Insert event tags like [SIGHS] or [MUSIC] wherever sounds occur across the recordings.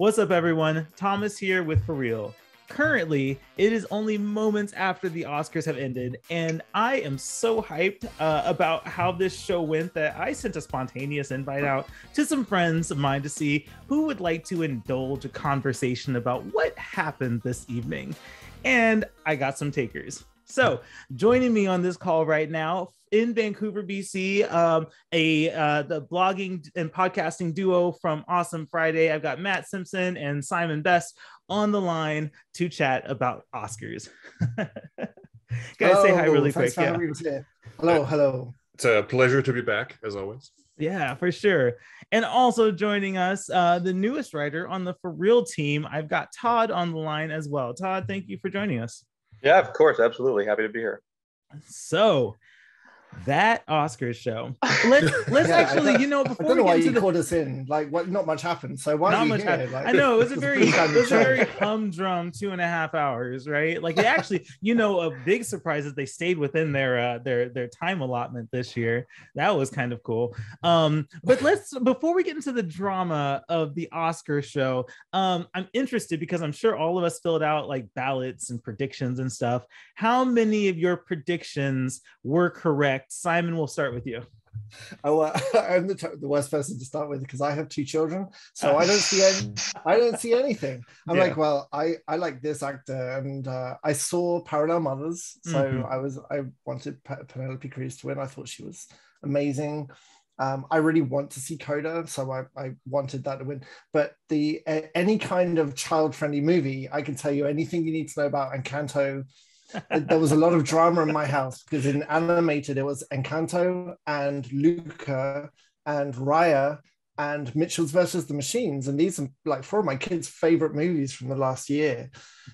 What's up, everyone? Thomas here with ForReel. Currently, it is only moments after the Oscars have ended, and I am so hyped uh, about how this show went that I sent a spontaneous invite out to some friends of mine to see who would like to indulge a conversation about what happened this evening. And I got some takers. So, joining me on this call right now in Vancouver, BC, um, a uh, the blogging and podcasting duo from Awesome Friday. I've got Matt Simpson and Simon Best on the line to chat about Oscars. [LAUGHS] Guys, hello, say hi really quick. Yeah. Hello, hello. It's a pleasure to be back, as always. Yeah, for sure. And also joining us, uh, the newest writer on the ForReel team, I've got Todd on the line as well. Todd, thank you for joining us. Yeah, of course. Absolutely. Happy to be here. So, that Oscars show. [LAUGHS] Let's let's Yeah, actually, you know, before I don't we know why get you the called us in. Like, what? Not much happened. So why not much here? happened. Like, I know it was a very it was a very humdrum two and a half hours, right? Like they actually, you know, a big surprise is they stayed within their uh, their their time allotment this year. That was kind of cool. Um, but let's before we get into the drama of the Oscar show, um, I'm interested because I'm sure all of us filled out like ballots and predictions and stuff. How many of your predictions were correct? Simon, we'll start with you. Oh, [LAUGHS] uh, I'm the, t- the worst person to start with because I have two children, so I don't see any. [LAUGHS] I don't see anything. I'm Yeah. like, well, I I like this actor, and uh, I saw Parallel Mothers, so Mhm. I was I wanted Pe- Penelope Cruz to win. I thought she was amazing. Um, I really want to see Coda, so I, I wanted that to win. But the any kind of child friendly movie, I can tell you anything you need to know about Encanto. There was a lot of drama in my house because in animated it was Encanto and Luca and Raya and Mitchell's versus the Machines, and these are like four of my kids' favorite movies from the last year.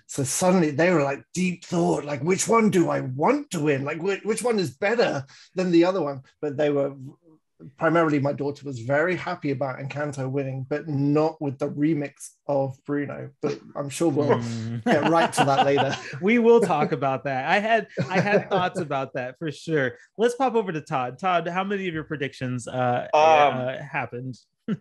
So suddenly they were like deep thought, like which one do I want to win? Like which, one is better than the other one? But they were primarily my daughter was very happy about Encanto winning, but not with the remix of Bruno. But I'm sure we'll Hmm. get right to that later. [LAUGHS] we will talk about that. I had I had [LAUGHS] thoughts about that for sure. Let's pop over to Todd. Todd, how many of your predictions uh, Um, uh happened? [LAUGHS]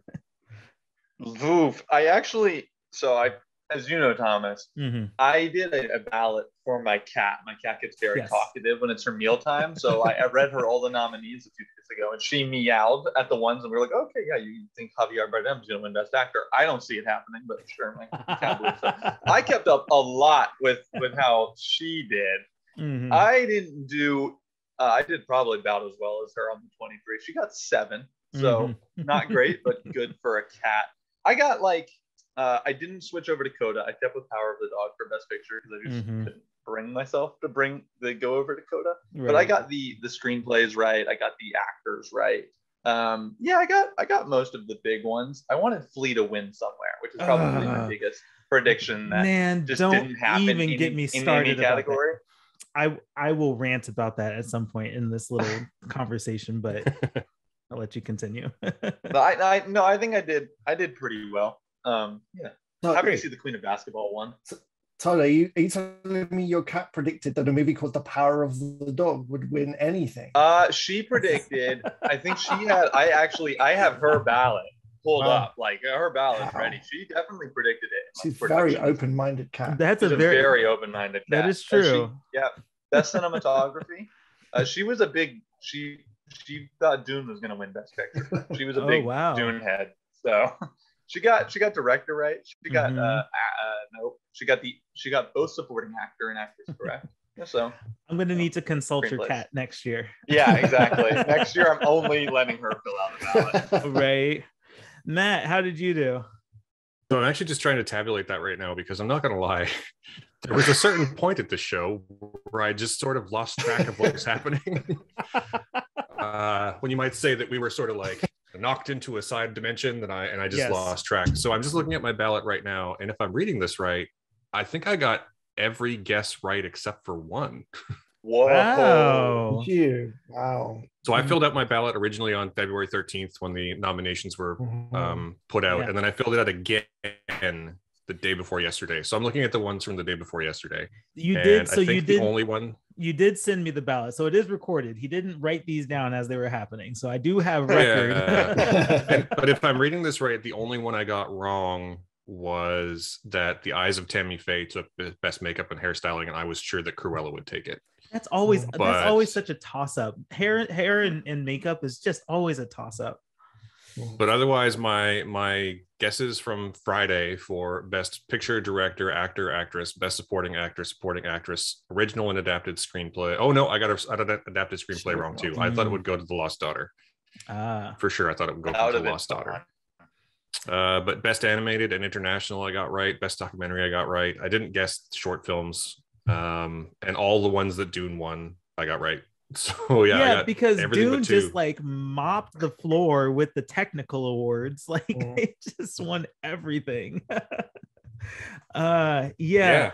Oof. I actually, so I, as you know, Thomas, Mhm. I did a, a ballot for my cat. My cat gets very Yes. talkative when it's her mealtime. So I, I read her all the nominees a few days ago, and she meowed at the ones, and we were like, okay, yeah, you think Javier Bardem is going to win Best Actor? I don't see it happening, but sure, my cat believes so. [LAUGHS] I kept up a lot with with how she did. Mhm. I didn't do. Uh, I did probably about as well as her on the 23. She got seven, so Mhm. not great, but good for a cat. I got like. Uh, I didn't switch over to Coda. I kept with Power of the Dog for Best Picture because I just Mhm. couldn't bring myself to bring the go over to Coda. But I got the the screenplays right. I got the actors right. Um, yeah, I got I got most of the big ones. I wanted Flea to win somewhere, which is probably my biggest prediction that Man, just don't didn't happen. even in, get me started category. I I will rant about that at some point in this little [LAUGHS] conversation, but [LAUGHS] I'll let you continue. [LAUGHS] I, I no, I think I did I did pretty well. Um, yeah, So, happy to see the Queen of Basketball one. Todd, are you, are you telling me your cat predicted that a movie called The Power of the Dog would win anything? Uh, she predicted. I think she had. I actually I have her ballot pulled Wow. up. Like her ballot's Wow. ready. She definitely predicted it. in She's a very open-minded cat. That's She's a very, open-minded. Cat. That is And she- true. yeah, best cinematography. Uh, she was a big. She she thought Dune was gonna win Best Picture. She was a [LAUGHS] Oh, big wow. Dune head. So she got she got director right. She got uh, uh, uh nope. She got the she got both supporting actor and actress correct. So I'm gonna need to consult your Screenplays. cat next year. yeah, exactly. [LAUGHS] Next year I'm only letting her fill out the ballot. right. Matt, how did you do? So I'm actually just trying to tabulate that right now because I'm not going to lie. There was a certain point at the show where I just sort of lost track of what was happening. [LAUGHS] uh, when you might say that we were sort of like knocked into a side dimension, and I and I just Yes. lost track. So I'm just looking at my ballot right now, and if I'm reading this right, I think I got every guess right except for one. [LAUGHS] Whoa. Wow. You. Wow. So I filled out my ballot originally on February 13th when the nominations were Mhm. um, put out, Yeah. and then I filled it out again the day before yesterday. So I'm looking at the ones from the day before yesterday. You and did so I think you the did only one. You did send me the ballot. So it is recorded. He didn't write these down as they were happening. So I do have record. Yeah. [LAUGHS] And, but if I'm reading this right, the only one I got wrong was that the eyes of Tammy Faye took the best makeup and hairstyling, and I was sure that Cruella would take it. That's always But- that's always such a toss up. Hair hair and, and makeup is just always a toss up. But otherwise, my my guesses from Friday for best picture, director, actor, actress, best supporting actor, supporting actress, original and adapted screenplay. Oh no, I got a, I got an adapted screenplay Sure. wrong too. I thought it would go to the Lost Daughter Ah, for sure. I thought it would go to the Lost Daughter. fun. Uh, but best animated and international, I got right. Best documentary, I got right. I didn't guess short films, um, and all the ones that Dune won, I got right. [LAUGHS] So yeah, yeah, I got because Dune just like mopped the floor with the technical awards. [LAUGHS] Like Mm. they just won everything. [LAUGHS] uh yeah. yeah.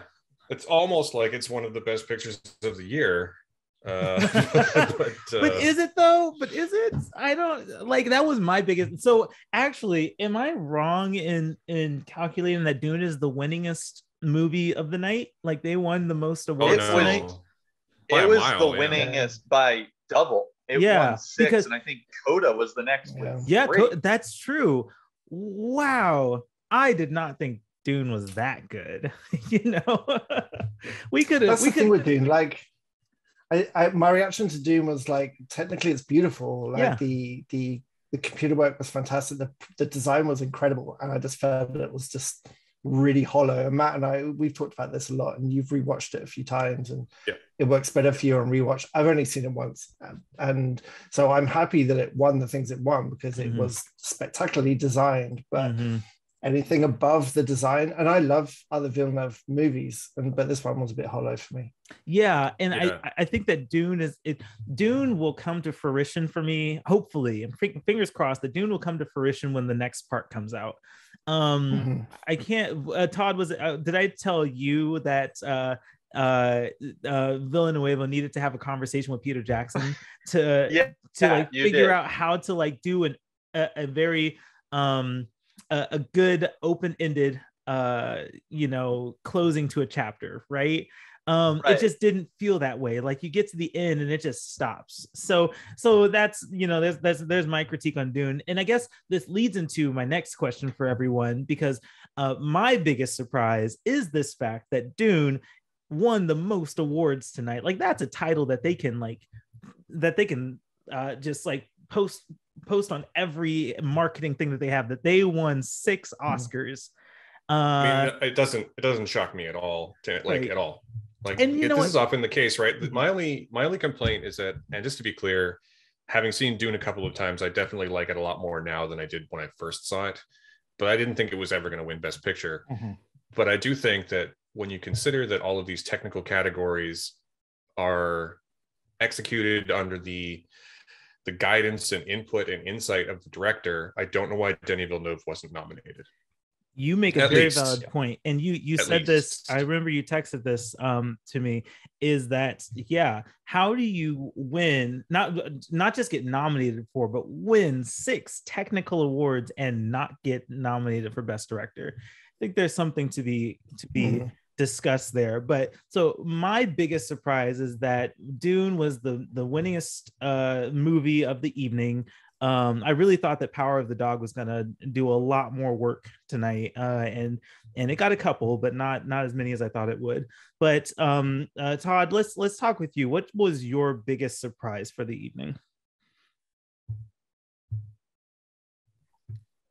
It's almost like it's one of the best pictures of the year. Uh, but, but uh, is it though? But is it? I don't like that was my biggest. So actually, am I wrong in in calculating that Dune is the winningest movie of the night? Like they won the most oh awards no, tonight. By It was mile, the yeah. winningest by double. It Yeah, won six, because- and I think Coda was the next Yeah. one. Yeah, co- that's true. Wow, I did not think Dune was that good. [LAUGHS] you know, [LAUGHS] we could have. That's We the thing could. with Dune. Like, I, I my reaction to Dune was like, technically, it's beautiful. Like Yeah. the the the computer work was fantastic. The the design was incredible, and I just felt that it was just really hollow. And Matt and I, we've talked about this a lot, and you've rewatched it a few times, and Yeah. it works better for you on rewatch. I've only seen it once, and, and so I'm happy that it won the things it won because it Mhm. was spectacularly designed. But Mhm. anything above the design, and I love other Villeneuve movies, and but this one was a bit hollow for me. Yeah, and Yeah. I I think that Dune is it. Dune will come to fruition for me. Hopefully, and fi- fingers crossed The Dune will come to fruition when the next part comes out. Um, Mhm. I can't. Uh, Todd, was? Uh, did I tell you that uh, uh, uh, Villeneuve needed to have a conversation with Peter Jackson [LAUGHS] to Yeah, to like figure did. out how to like do an a, a very um a, a good open-ended uh you know closing to a chapter right um Right. it just didn't feel that way like you get to the end and it just stops so so that's you know there's there's there's my critique on dune and i guess this leads into my next question for everyone because uh my biggest surprise is this fact that dune won the most awards tonight like that's a title that they can like that they can uh just like post post on every marketing thing that they have that they won six oscars I uh mean, it doesn't it doesn't shock me at all, to, like Right. at all. Like And you it- know this what- is often the case, right? My only my only complaint is that, and just to be clear, having seen Dune a couple of times, I definitely like it a lot more now than I did when I first saw it. But I didn't think it was ever going to win Best Picture. Mhm. But I do think that when you consider that all of these technical categories are executed under the the guidance and input and insight of the director, I don't know why Denis Villeneuve wasn't nominated. You make a At very least. valid point and you you At said this i remember you texted this um to me is that yeah how do you win not not just get nominated for but win six technical awards and not get nominated for best director i think there's something to be to be Mhm. discussed there but so my biggest surprise is that dune was the the winningest uh movie of the evening um i really thought that power of the dog was going to do a lot more work tonight uh and and it got a couple but not not as many as i thought it would. But um uh, todd let's let's talk with you. What was your biggest surprise for the evening?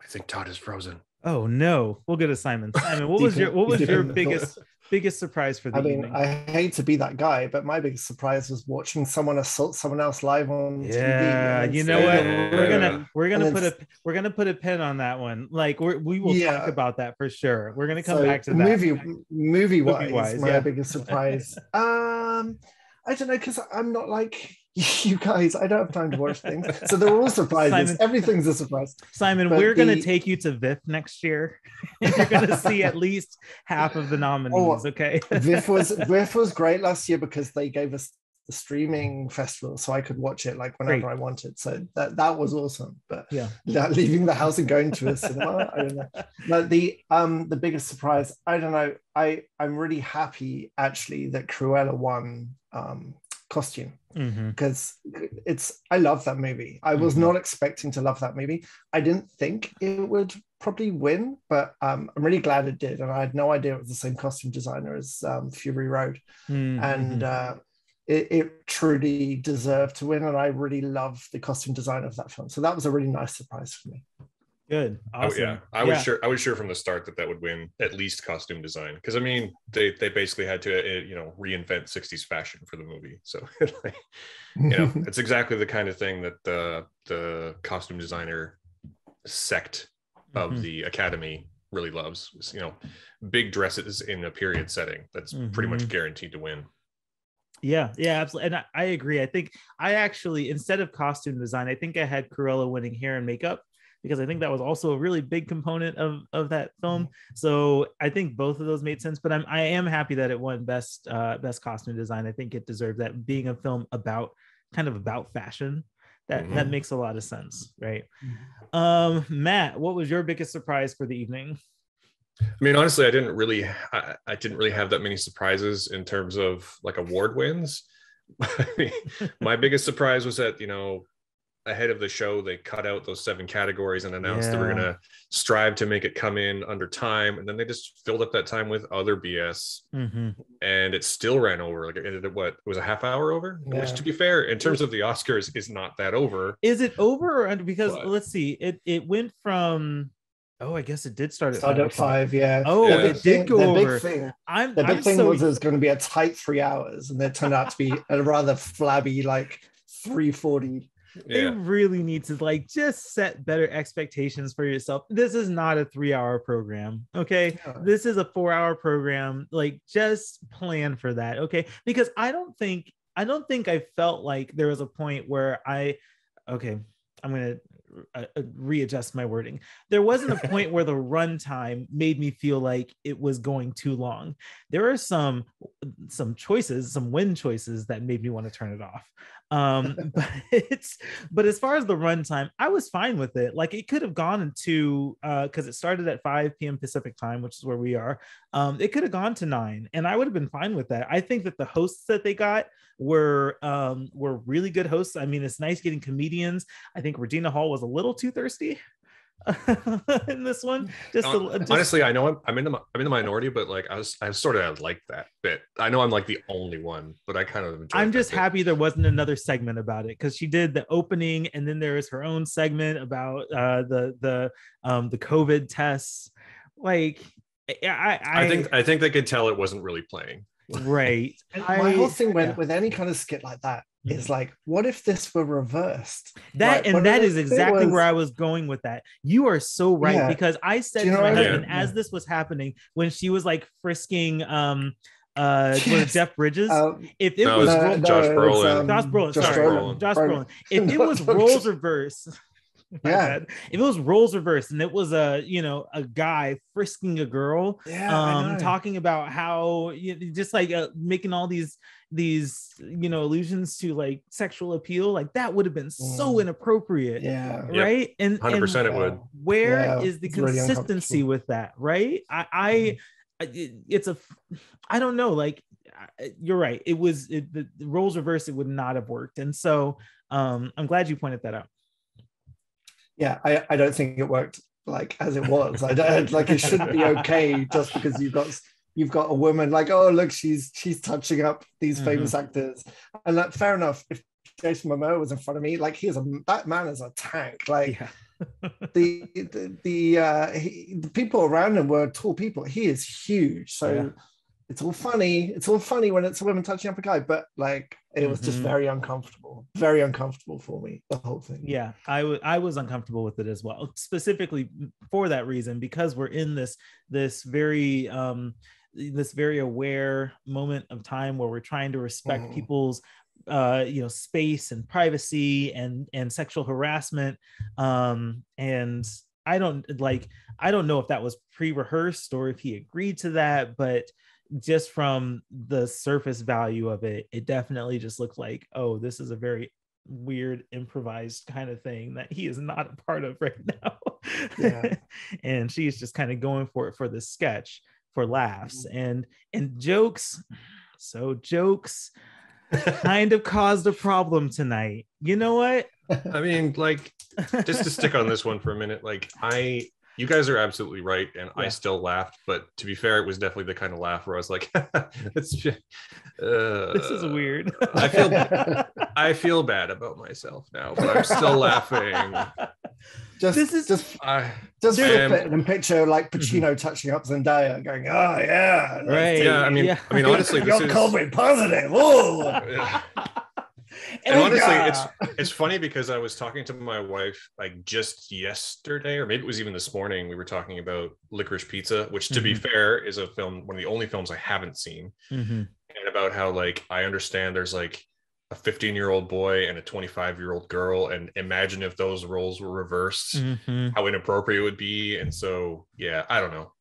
I think Todd is frozen. oh no. We'll get to simon. Simon what [LAUGHS] was your what was your biggest biggest surprise for the I mean, evening I hate to be that guy, but my biggest surprise was watching someone assault someone else live on TV. yeah and you know what that- we're gonna we're gonna And put then- a we're gonna put a pin on that one like we're, we will Yeah. talk about that for sure we're gonna come so back to that movie movie wise, Movie-wise, my yeah. biggest surprise. [LAUGHS] um, I don't know because I'm not like [LAUGHS] you guys. I don't have time to watch things, so they're all [LAUGHS] surprises. Simon- Everything's a surprise. Simon, But we're gonna take you to VIFF next year. [LAUGHS] You're gonna see at least half of the nominees. Okay. VIFF was VIFF was great last year because they gave us the streaming festival, so I could watch it like whenever Great. I wanted. So that that was awesome. But Yeah. that- leaving the house and going to a cinema, I don't know. But the um the biggest surprise, I don't know. I I'm really happy actually that Cruella won um costume because it's I love that movie. I was Mhm. not expecting to love that movie. I didn't think it would probably win, but um, I'm really glad it did. And I had no idea it was the same costume designer as um, Fury Road. Mm-hmm. And uh, it, it, truly deserved to win. And I really love the costume design of that film. So that was a really nice surprise for me. Good. Awesome. Oh, yeah. I was sure. I was sure from the start that that would win at least costume design because I mean they they basically had to uh, you know reinvent '60s fashion for the movie. So [LAUGHS] like, you know [LAUGHS] it's exactly the kind of thing that the the costume designer sect of mm-hmm. the academy really loves. You know, big dresses in a period setting. That's mm-hmm. pretty much mm-hmm. guaranteed to win. Yeah, yeah, absolutely. And I, I, agree. I think I actually, instead of costume design, I think I had Cruella winning hair and makeup because I think that was also a really big component of of that film. Mm-hmm. So I think both of those made sense. But I'm I am happy that it won best uh, best costume design. I think it deserved that. Being a film about kind of about fashion, that mm-hmm. that makes a lot of sense, right? Mm-hmm. Um, Matt, what was your biggest surprise for the evening? I mean, honestly, I didn't really, I, I didn't really have that many surprises in terms of like award wins. [LAUGHS] my biggest surprise was that you know ahead of the show they cut out those seven categories and announced yeah. they were going to strive to make it come in under time and then they just filled up that time with other bs mm-hmm. and it still ran over like it, ended at what it was a half hour over yeah. which to be fair in terms of the oscars is not that over is it over or under because but, let's see it it went from Oh, I guess it did start at, five, at five. Yeah. Oh, yeah. it did go the over. Big thing, I'm, the big I'm thing so... was it was going to be a tight three hours, and it turned out to be a rather flabby, like three forty yeah. they really need to like just set better expectations for yourself this is not a three hour program okay yeah. this is a four hour program like just plan for that okay because i don't think i don't think i felt like there was a point where i okay i'm gonna uh, uh, readjust my wording. There wasn't a [LAUGHS] point where the runtime made me feel like it was going too long. There are some some choices, some win choices that made me want to turn it off. Um, [LAUGHS] but it's but as far as the runtime, I was fine with it. Like it could have gone into uh because it started at 5 p.m. Pacific time, which is where we are. Um, it could have gone to nine, and I would have been fine with that. I think that the hosts that they got were um were really good hosts. I mean, it's nice getting comedians. I think Regina Hall was a little too thirsty. [LAUGHS] in this one. Just, uh, just, honestly, I know I'm, I'm in the I'm in the minority, but like I was I sort of like that bit. I know I'm like the only one, but I kind of I'm just happy there wasn't another segment about it because she did the opening and then there is her own segment about uh the the um the COVID tests. Like I I, I think I think they could tell it wasn't really playing. Right. my whole thing went yeah. with any kind of skit like that. Is like, what if this were reversed? That and that is exactly was... where I was going with that. You are so right yeah. because I said to my husband yeah. as this was happening when she was like frisking um uh [LAUGHS] yes. Jeff Bridges. Um, if it no, was no, Josh Brolin, um, Josh Brolin, Josh sorry, Brolin. Josh Brolin. [LAUGHS] [LAUGHS] If it was roles reverse, yeah if it was roles reversed and it was a you know a guy frisking a girl yeah, um talking about how you know, just like uh, making all these these you know allusions to like sexual appeal like that would have been mm. so inappropriate yeah right yep. and 100% and it would Where yeah, is the consistency with that right i i mm. it, it's a i don't know like you're right it was it, the, the roles reversed it would not have worked and so um i'm glad you pointed that out yeah, I, I don't think it worked like as it was. I don't like it shouldn't be [LAUGHS] okay just because you've got you've got a woman like oh look she's she's touching up these mm-hmm. famous actors and like fair enough if Jason Momoa was in front of me like he's a that man is a tank like. Yeah. [LAUGHS] the the the, uh, he, the people around him were tall people. He is huge, so yeah it's all funny. It's all funny when it's a woman touching up a guy, but like it was mm-hmm. just very uncomfortable, very uncomfortable for me. The whole thing. Yeah, I, w- I was uncomfortable with it as well, specifically for that reason because we're in this this very um this very aware moment of time where we're trying to respect mm. people's uh you know space and privacy and and sexual harassment um and i don't like i don't know if that was pre-rehearsed or if he agreed to that but just from the surface value of it, it definitely just looked like, oh, this is a very weird improvised kind of thing that he is not a part of right [LAUGHS] now. Yeah. and she's just kind of going for it for the sketch for laughs and and jokes. So jokes kind of caused a problem tonight. You know what? I mean, like just to stick on this one for a minute, like I you guys are absolutely right, and Yeah. I still laughed. But to be fair, it was definitely the kind of laugh where I was like, "It's just, uh, this is weird. I feel [LAUGHS] I feel bad about myself now, but I'm still laughing. just This is- just I just There- flip Um, it and picture like Pacino touching up Zendaya, going, "Oh yeah, like, Right. yeah, I mean, Yeah. I mean, honestly, this you're is COVID positive." Oh, Yeah. And honestly, it's it's funny because I was talking to my wife like just yesterday, or maybe it was even this morning. We were talking about Licorice Pizza, which, to be Mhm. fair, is a film, one of the only films I haven't seen, Mhm. and about how like I understand there's like a 15 year old boy and a 25 year old girl, and imagine if those roles were reversed, Mhm. how inappropriate it would be. And so, yeah, I don't know.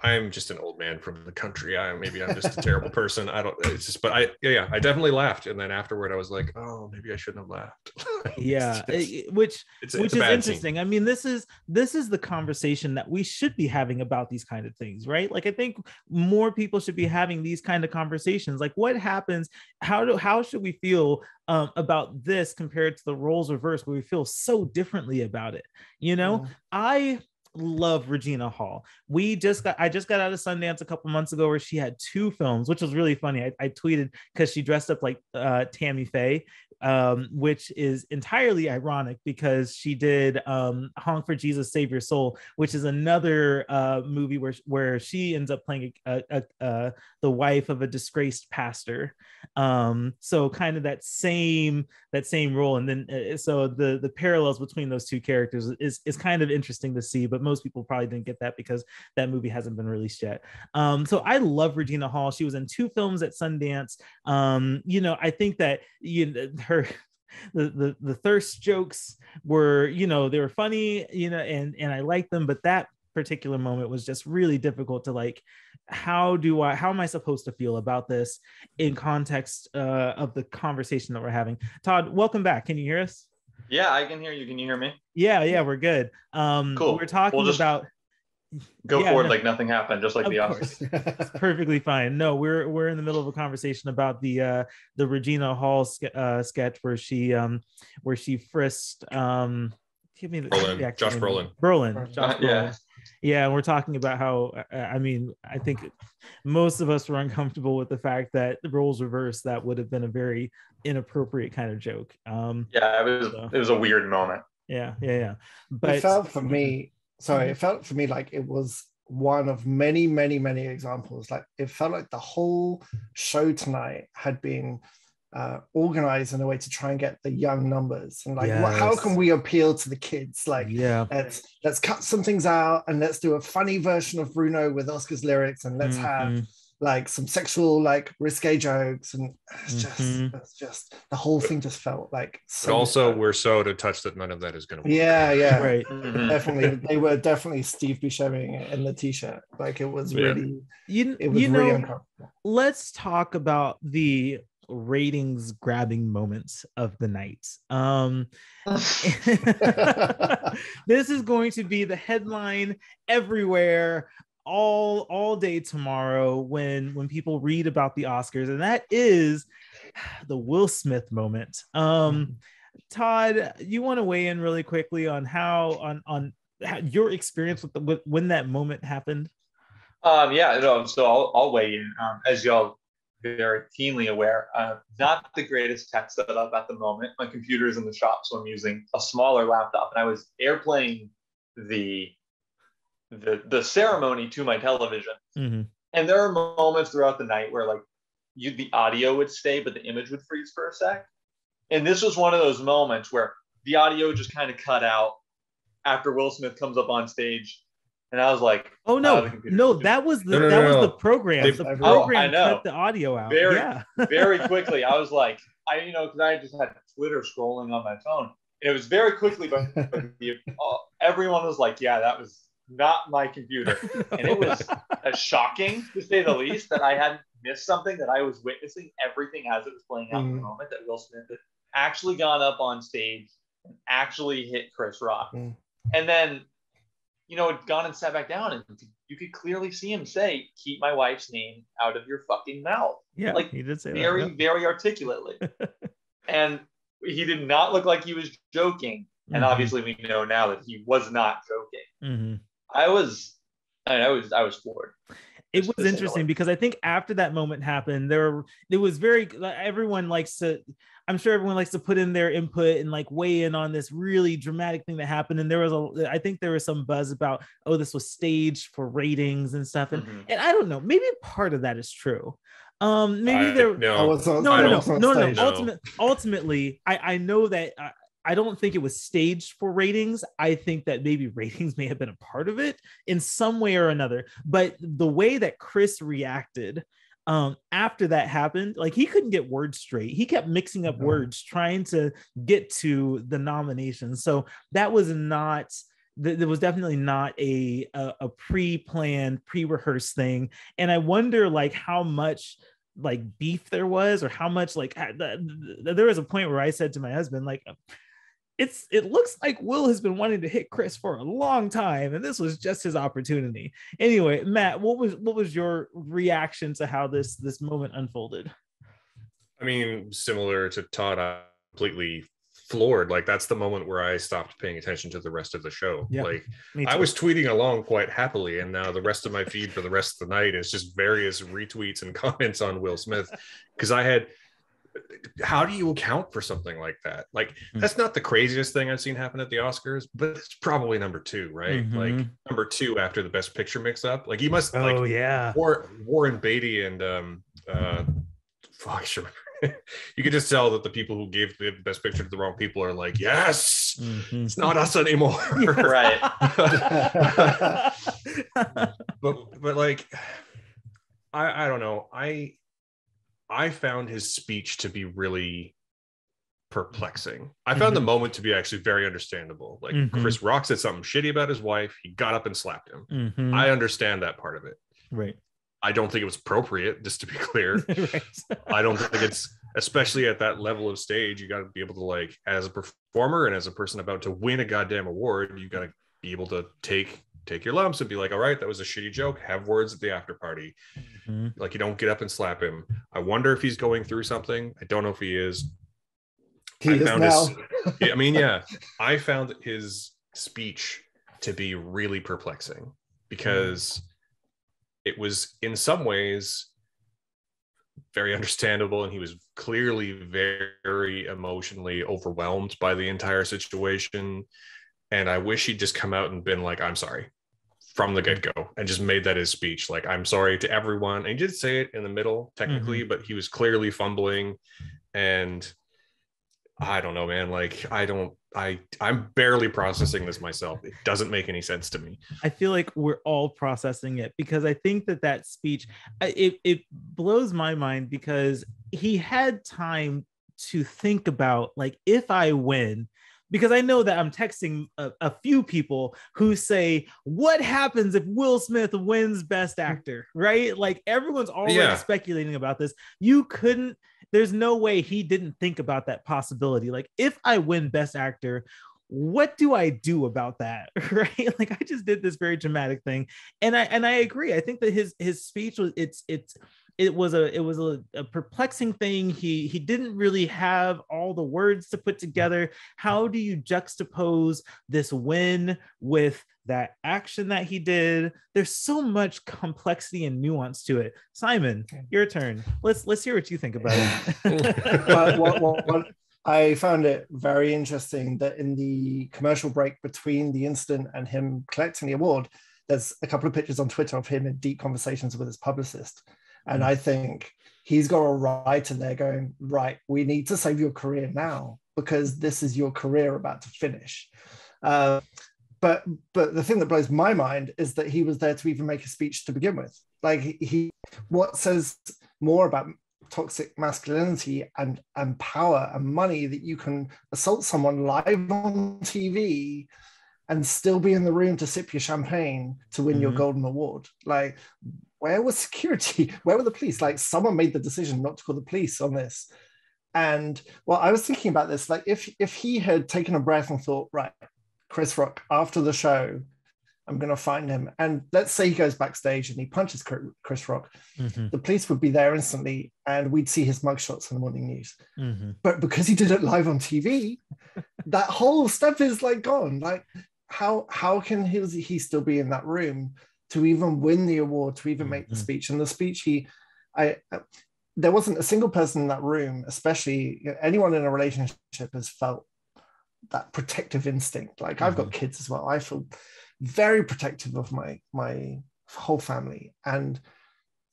I'm just an old man from the country. I maybe I'm just a terrible person. I don't. It's just, but I yeah, yeah, I definitely laughed, and then afterward, I was like, oh, maybe I shouldn't have laughed. [LAUGHS] Yeah, it's, it- which it's, which it's is bad interesting. I mean, this is this is the conversation that we should be having about these kind of things, right? Like I think more people should be having these kind of conversations. Like what happens, how do how should we feel um, about this compared to the roles reversed where we feel so differently about it? You know, I love Regina Hall. We just got I just got out of Sundance a couple months ago where she had two films, which was really funny. I, I tweeted because she dressed up like uh, Tammy Faye, um, which is entirely ironic because she did um, Honk for Jesus Save Your Soul, which is another uh, movie where where she ends up playing a, a, a, the wife of a disgraced pastor. Um, so kind of that same that same role, and then uh, so the the parallels between those two characters is is kind of interesting to see. But most people probably didn't get that because that movie hasn't been released yet. Um, so I love Regina Hall. She was in two films at Sundance. Um, you know, I think that you know, her [LAUGHS] the, the the thirst jokes were, you know, they were funny, you know, and and I liked them, but that particular moment was just really difficult to like how do i how am i supposed to feel about this in context uh, of the conversation that we're having todd welcome back can you hear us Yeah, I can hear you. Can you hear me? yeah yeah we're good um Cool. we're talking We'll just- about Go Yeah, forward no. like nothing happened, just like Of the course. Oscars. [LAUGHS] perfectly fine. No, we're we're in the middle of a conversation about the uh the Regina Hall ske- uh, sketch where she um where she frisked um give me the, Brolin, the Josh name. Brolin. Brolin, Brolin. Josh Uh, yeah. Brolin. Yeah, and we're talking about how uh, I mean, I think most of us were uncomfortable with the fact that the roles reversed. That would have been a very inappropriate kind of joke. Um, Yeah, it was So. it was a weird moment. yeah, yeah, yeah. it But felt for me sorry Mhm. it felt for me like it was one of many many many examples. Like it felt like the whole show tonight had been uh, organized in a way to try and get the young numbers. And like what, how can we appeal to the kids? Like yeah, let's let's cut some things out and let's do a funny version of bruno with oscar's lyrics and let's have Mhm. Like some sexual like risque jokes and it's just Mhm. it's just the whole thing just felt like But so also, we're so to touch that none of that is going to work. yeah yeah [LAUGHS] right. Mhm. definitely they were definitely steve buscemi in the t-shirt like it was Yeah. really You it was you really know uncomfortable let's talk about the ratings grabbing moments of the night. Um, [LAUGHS] [LAUGHS] this is going to be the headline everywhere all all day tomorrow when when people read about the Oscars, and that is the Will Smith moment. Um, Todd, you want to weigh in really quickly on how on on how, your experience with, the, with when that moment happened? Um, yeah, no, so I'll, I'll weigh in. Um, as y'all very keenly aware, uh, not the greatest tech setup at the moment. My computer is in the shop, so I'm using a smaller laptop, and I was airplaying the the the ceremony to my television. Mhm. And there are moments throughout the night where like you the audio would stay, but the image would freeze for a sec. And this was one of those moments where the audio just kind of cut out after Will Smith comes up on stage. And I was like, Oh Oh, no, no, that was the No, no, that no, was no. the program. They- the Oh, I program know. cut the audio out. Very- yeah. [LAUGHS] very quickly, I was like, I, you know, because I just had Twitter scrolling on my phone. It was very quickly, but, but the, all, everyone was like, yeah, that was not my computer. [LAUGHS] And it was shocking, to say the least, that I hadn't missed something, that I was witnessing everything as it was playing out in the Mm. moment, that Will Smith had actually gone up on stage and actually hit Chris Rock. Mm. And then, you know, had gone and sat back down, and you could clearly see him say, keep my wife's name out of your fucking mouth yeah, like, he did say very, that. very articulately. [LAUGHS] and he did not look like he was joking. And Mhm. obviously, we know now that he was not joking. Mhm. I was, I was, I was floored. it was interesting because I think after that moment happened, there were it was very everyone likes to. I'm sure everyone likes to put in their input and like weigh in on this really dramatic thing that happened. And there was a, I think there was some buzz about, oh, this was staged for ratings and stuff. And Mhm. and I don't know, maybe part of that is true. Um, maybe I- there. I no, was no, no, no, no, not no, no. No. Ultimate, ultimately, I, I know that I, I don't think it was staged for ratings. I think that maybe [LAUGHS] ratings may have been a part of it in some way or another. But the way that Chris reacted um, after that happened, like he couldn't get words straight. He kept mixing up words trying to get to the nomination. So that was not th- there was definitely not a a, a pre-planned pre-rehearsed thing and i wonder like how much like beef there was or how much like ha- th- th- there was a point where i said to my husband like it's it looks like will has been wanting to hit chris for a long time and this was just his opportunity anyway matt what was what was your reaction to how this this moment unfolded I mean, similar to Todd, I completely floored. Like that's the moment where I stopped paying attention to the rest of the show. Yeah. Like I was tweeting along quite happily, and now the rest of my feed for the rest of the night is just various retweets and [LAUGHS] comments on Will Smith because I had. How do you account for something like that? Like Hmm. that's not the craziest thing I've seen happen at the Oscars, but it's probably number two, right? Like Mhm. number two after the Best Picture mix-up. Like you must oh like yeah War, Warren Beatty and um uh fuck sure. [LAUGHS] you could just tell that the people who gave the best picture to the wrong people are like, yes, Mhm. it's not us anymore. [LAUGHS] Right. [LAUGHS] but but like I I don't know. I I found his speech to be really perplexing. I found the moment to be actually very understandable. Like Mhm. Chris Rock said something shitty about his wife. He got up and slapped him. Mhm. I understand that part of it. right I don't think it was appropriate, just to be clear. [LAUGHS] I don't think it's especially at that level of stage, you got to be able to like as a performer and as a person about to win a goddamn award, you got to be able to take take your lumps and be like, all right, that was a shitty joke. Have words at the after party. Mhm. Like you don't get up and slap him. I wonder if he's going through something. I don't know if he is. He I is found now. [LAUGHS] his- I mean, yeah, [LAUGHS] I found his speech to be really perplexing because it was in some ways very understandable and he was clearly very emotionally overwhelmed by the entire situation and i wish he'd just come out and been like i'm sorry from the mm-hmm. get-go and just made that his speech. Like i'm sorry to everyone and he did say it in the middle technically mm-hmm. but he was clearly fumbling. And i don't know man. Like i don't i i'm barely processing this myself. It doesn't make any sense to me. I feel like we're all processing it because I think that that speech it it blows my mind because he had time to think about like if I win because I know that I'm texting a, a few people who say what happens if Will Smith wins best mm. actor right like everyone's already Yeah. speculating about this you couldn't there's no way he didn't think about that possibility like if I win best actor what do I do about that? [LAUGHS] Right. Like I just did this very dramatic thing. And I and I agree. I think that his his speech was it's it's it was a it was a, a perplexing thing. He he didn't really have all the words to put together. How do you juxtapose this win with that action that he did? There's so much complexity and nuance to it. Simon, your turn. Let's let's hear what you think about it. but what, what, what I found it very interesting that in the commercial break between the incident and him collecting the award, there's a couple of pictures on Twitter of him in deep conversations with his publicist. And I think he's got a writer there going, right, we need to save your career now because this is your career about to finish. Uh, but but the thing that blows my mind is that he was there to even make a speech to begin with. Like he, what says more about toxic masculinity and and power and money that you can assault someone live on TV and still be in the room to sip your champagne to win your Mhm. golden award. Like, where was security? [LAUGHS] Where were the police? Like, someone made the decision not to call the police on this. And well, I was thinking about this. Like, if if he had taken a breath and thought, right, Chris Rock, after the show, I'm going to find him. And let's say he goes backstage and he punches Chris- Rock Mhm, the police would be there instantly and we'd see his mugshots in the morning news. mhm. But because he did it live on TV, [LAUGHS] that whole step is like gone. Like how how can he, he still be in that room to even win the award, to even make the Mhm. speech? And the speech he, I, there wasn't a single person in that room, especially anyone in a relationship, has felt that protective instinct. Like I've got kids as well. I feel very protective of my my whole family, and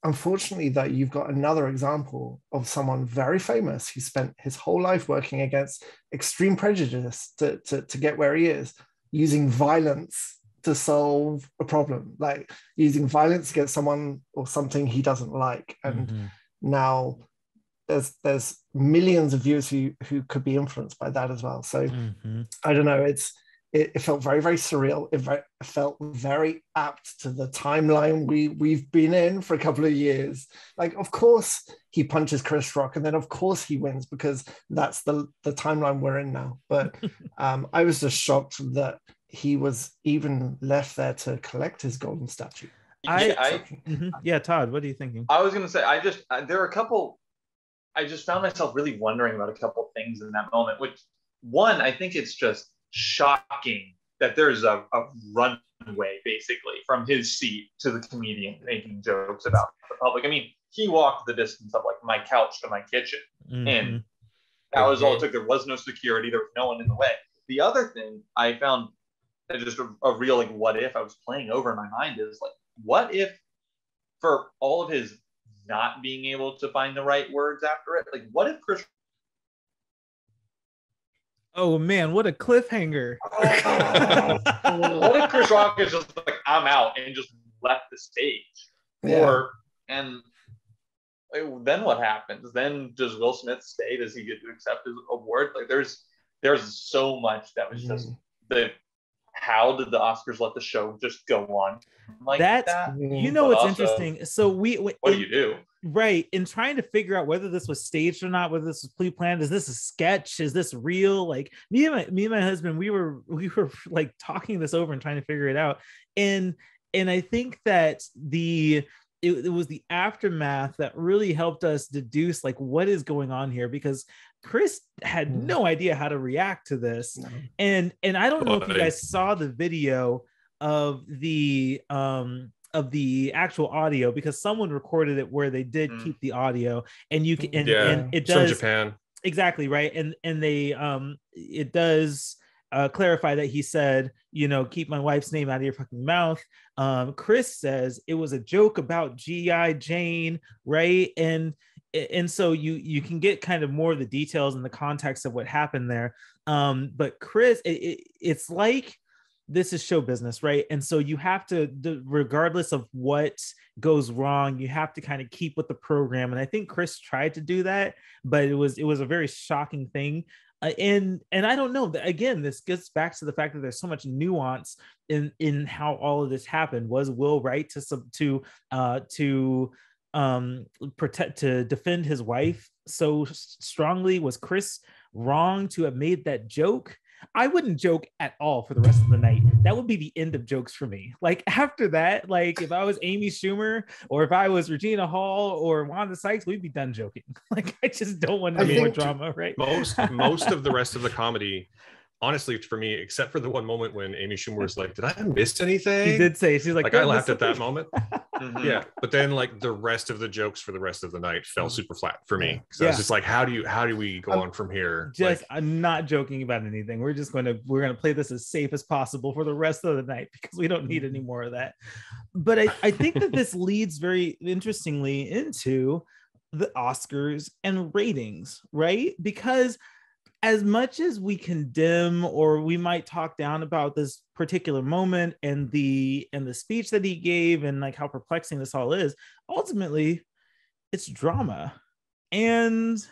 unfortunately, that you've got another example of someone very famous who spent his whole life working against extreme prejudice to, to, to get where he is, using violence to solve a problem, like using violence against someone or something he doesn't like. And Mhm. now there's there's millions of viewers who who could be influenced by that as well. So Mhm. I don't know. It's it, it felt very very surreal. It, ve- it felt very apt to the timeline we we've been in for a couple of years. Like, of course he punches Chris Rock, and then of course he wins because that's the the timeline we're in now. But [LAUGHS] um, I was just shocked that he was even left there to collect his golden statue. I- Yeah, I, Mhm. Yeah, Todd, what are you thinking? I was gonna say I just I, there are a couple. I just found myself really wondering about a couple things in that moment. Which one, I think it's just shocking that there's a, a runway basically from his seat to the comedian making jokes about the public. I mean, he walked the distance of like my couch to my kitchen. Mhm. That was all it took. There was no security. There was no one in the way. The other thing I found just a, a real like what if I was playing over in my mind is like what if for all of his not being able to find the right words after it, like what if Chris Oh man, what a cliffhanger! [LAUGHS] what if Chris Rock is just like I'm out and just left the stage? Yeah. Or and like, then what happens? Then does Will Smith stay? Does he get to accept his award? Like there's there's so much that was just Mhm. the how did the Oscars let the show just go on like That's that? you know But what's also, interesting. So we, we What do you do? right in trying to figure out whether this was staged or not, whether this was pre-planned. Is this a sketch? Is this real? Like me and my me and my husband, we were [LAUGHS] we were like talking this over and trying to figure it out. And and I think that the it, it was the aftermath that really helped us deduce like what is going on here because Chris had Hmm. no idea how to react to this and and i don't know if you guys saw the video of the um of the actual audio because someone recorded it where they did Mm. keep the audio and you can and, Yeah, and it It's from does Japan. exactly right and and they um it does uh clarify that he said you know keep my wife's name out of your fucking mouth um chris says it was a joke about gi jane right and and so you you can get kind of more of the details and the context of what happened there. Um but chris it, it, it's like this is show business right? And so you have to regardless of what goes wrong you have to kind of keep with the program. And i think chris tried to do that but it was it was a very shocking thing. Uh, and and i don't know again this gets back to the fact that there's so much nuance in in how all of this happened. Was will right to sub to uh to um protect to defend his wife so strongly was chris wrong to have made that joke I wouldn't joke at all for the rest of the night. That would be the end of jokes for me. Like [LAUGHS] after that, like if I was Amy Schumer or if I was Regina Hall or Wanda Sykes, we'd be done joking. [LAUGHS] Like I just don't want any more drama, right? most most of the rest of the [LAUGHS] comedy honestly for me except for the one moment when amy schumer was like did i miss anything She did say she's like, like, i laughed at that moment Mhm. yeah but then like the rest of the jokes for the rest of the night fell super flat for me Yeah. so i was just like how do you how do we go I'm on from here Just Like, I'm not joking about anything. We're just going to we're going to play this as safe as possible for the rest of the night because we don't need any more of that. But I, I think that this leads very interestingly into the Oscars and ratings, right? Because as much as we condemn or we might talk down about this particular moment and the and the speech that he gave and like how perplexing this all is ultimately it's drama. And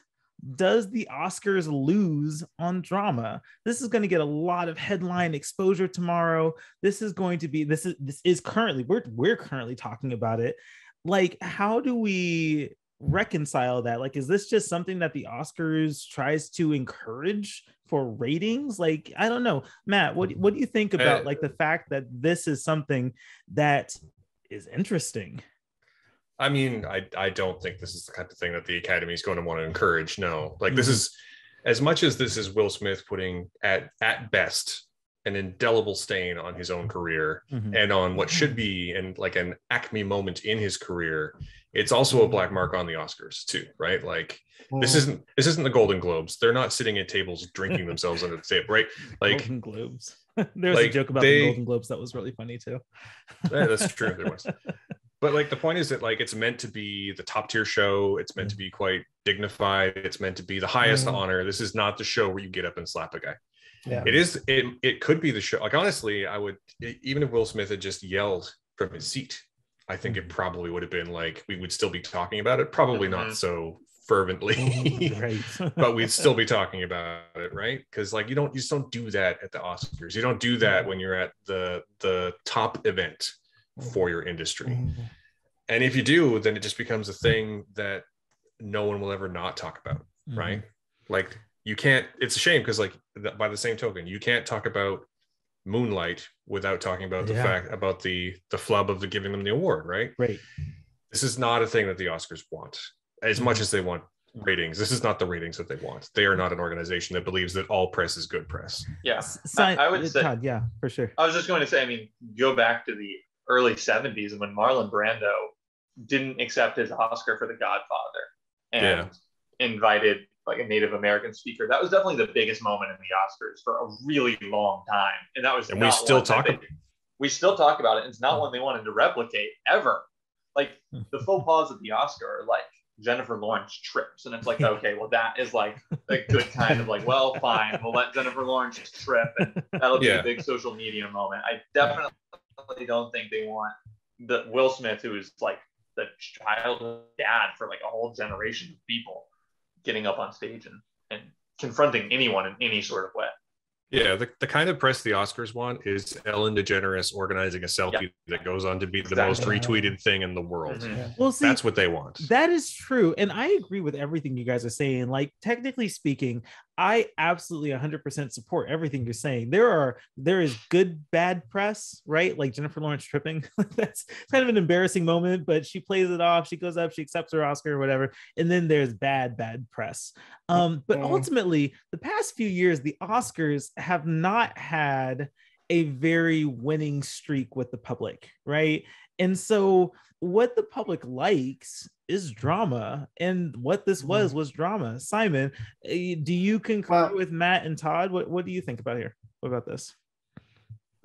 does the oscars lose on drama? This is going to get a lot of headline exposure tomorrow. This is going to be this is this is currently we're we're currently talking about it. Like how do we reconcile that like is this just something that the oscars tries to encourage for ratings like i don't know matt what, what do you think about Uh, like the fact that this is something that is interesting I mean, I I don't think this is the kind of thing that the Academy is going to want to encourage. No, like this Mhm. is as much as this is Will Smith putting at at best an indelible stain on his own career Mhm. and on what should be and like an acme moment in his career it's also a black mark on the oscars too right like this Mm. isn't this isn't the golden globes they're not sitting at tables drinking themselves under the table right [LAUGHS] like Golden Globes. [LAUGHS] there was a joke about they- the Golden Globes that was really funny too. [LAUGHS] Yeah, that's true. There was. But like the point is that like it's meant to be the top tier show. It's meant to be quite dignified. It's meant to be the highest Mm. honor. This is not the show where you get up and slap a guy. Yeah. It is. It it could be the show. Like honestly, I would even if Will Smith had just yelled from his seat, I think it mm-hmm. probably would have been like we would still be talking about it. Probably not mm-hmm. so fervently. Mm-hmm. [LAUGHS] right. but we'd [LAUGHS] still be talking about it, right? Because like you don't you just don't do that at the Oscars. You don't do that when you're at the the top event for your industry. And if you do, then it just becomes a thing that no one will ever not talk about, Mm-hmm. right? Like you can't. It's a shame because like by the same token, you can't talk about Moonlight without talking about the Yeah. fact about the the flub of the giving them the award, right? Right. This is not a thing that the Oscars want as much as they want ratings. This is not the ratings that they want. They are not an organization that believes that all press is good press. Yeah. S- Sign, I would uh, say- Todd, yeah, for sure. I was just going to say, I mean, go back to the early 70s and when Marlon Brando didn't accept his Oscar for The Godfather and invited like a Native American speaker. That was definitely the biggest moment in the Oscars for a really long time. And that was And we still talk they- we still talk about it. It's not one they wanted to replicate ever. Like hmm. the faux pas of the Oscar are like Jennifer Lawrence trips. And it's like, okay, well, that is like a good kind of like, well, fine, we'll let Jennifer Lawrence trip and that'll be Yeah. a big social media moment. I definitely don't think they want the Will Smith, who is like the childhood dad for like a whole generation of people, getting up on stage and, and confronting anyone in any sort of way. Yeah, the, the kind of press the Oscars want is Ellen DeGeneres organizing a selfie that goes on to be the most retweeted thing in the world. Mhm. Well, see, That's what they want. That is true. And I agree with everything you guys are saying. Like, technically speaking, I absolutely 100% support everything you're saying. There are, there is good, bad press, right? Like Jennifer Lawrence tripping. [LAUGHS] That's kind of an embarrassing moment, but she plays it off. She goes up, she accepts her Oscar or whatever. And then there's bad, bad press. Um, but Mhm. ultimately, the past few years, the Oscars have not had a very winning streak with the public, right? And so what the public likes is drama and what this was was drama simon eh, do you concur Well- with matt and todd what, what do you think about here what about this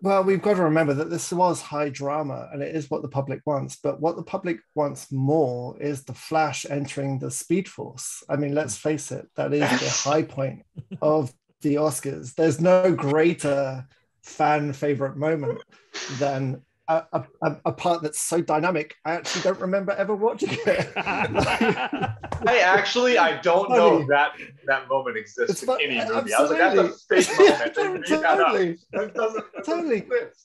Well, we've got to remember that this was high drama and it is what the public wants. But what the public wants more is the Flash entering the Speed Force. I mean, let's face it, that is the [LAUGHS] high point of the Oscars. There's no greater fan favorite moment than a, a, a- part that's so dynamic. I actually don't remember ever watching it. [LAUGHS] I actually I don't know that that moment exists It's in any movie. I was like, that's a absolutely. fake moment. They made that totally. That doesn't, that doesn't Totally. exist.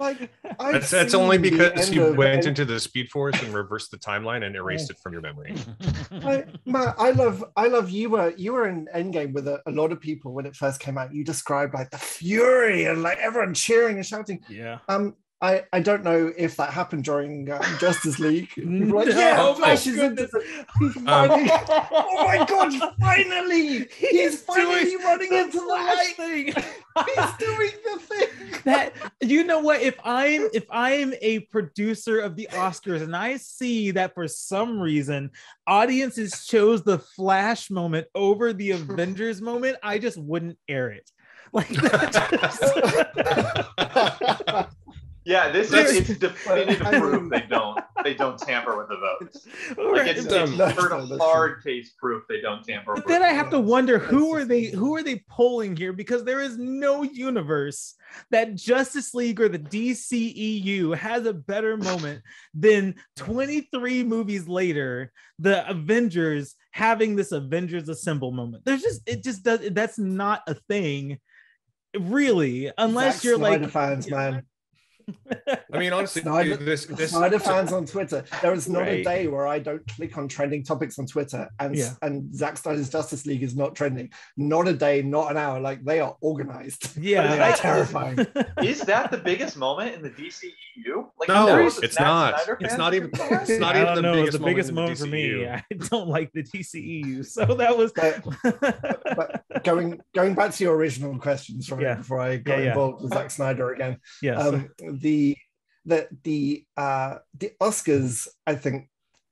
Like, I've That's, that's only because end you of- went into the Speed Force and reversed the timeline and erased it from your memory. [LAUGHS] I, Matt, I love, I love you were you were in Endgame with a, a lot of people when it first came out. You described like the fury and like everyone cheering and shouting. yeah Um, I, I don't know if that happened during um, Justice League. [LAUGHS] Like, No, yeah, oh, Flash is into the, [LAUGHS] Um, finally- oh my god, finally! [LAUGHS] He's finally doing running into the light. thing He's doing the thing. that you know what if i'm if i'm a producer of the oscars and i see that for some reason audiences chose the flash moment over the avengers moment i just wouldn't air it like that just- Yeah, this is it's definitive [LAUGHS] I proof they don't they don't tamper with the votes. Right. Like it's, Um, it's That's sort of that's hard case proof they don't tamper. But with then I the have to votes. wonder That's who are they who are they polling here because there is no universe that Justice League or the DCEU has a better moment than 23 movies later the Avengers having this Avengers assemble moment. There's just it just does that's not a thing really unless Zack you're Snyder like fans, man. I mean, honestly, [LAUGHS] Snyder- this this Snyder fans on Twitter. There is not a day where I don't click on trending topics on Twitter, and Yeah. and Zack Snyder's Justice League is not trending. Not a day, not an hour. Like they are organized. [LAUGHS] yeah They are terrifying. [LAUGHS] Is that the biggest moment in the DCEU? Like No, there it's Zack not. It's not even- did that? it's not even the know, biggest the biggest moment moment in the for me. I don't like the DCEU. So that was But- but going going back to your original questions right Yeah. before I got Yeah, yeah. involved with Zack Snyder again. Yes. Um, the the the uh, the Oscars, I think,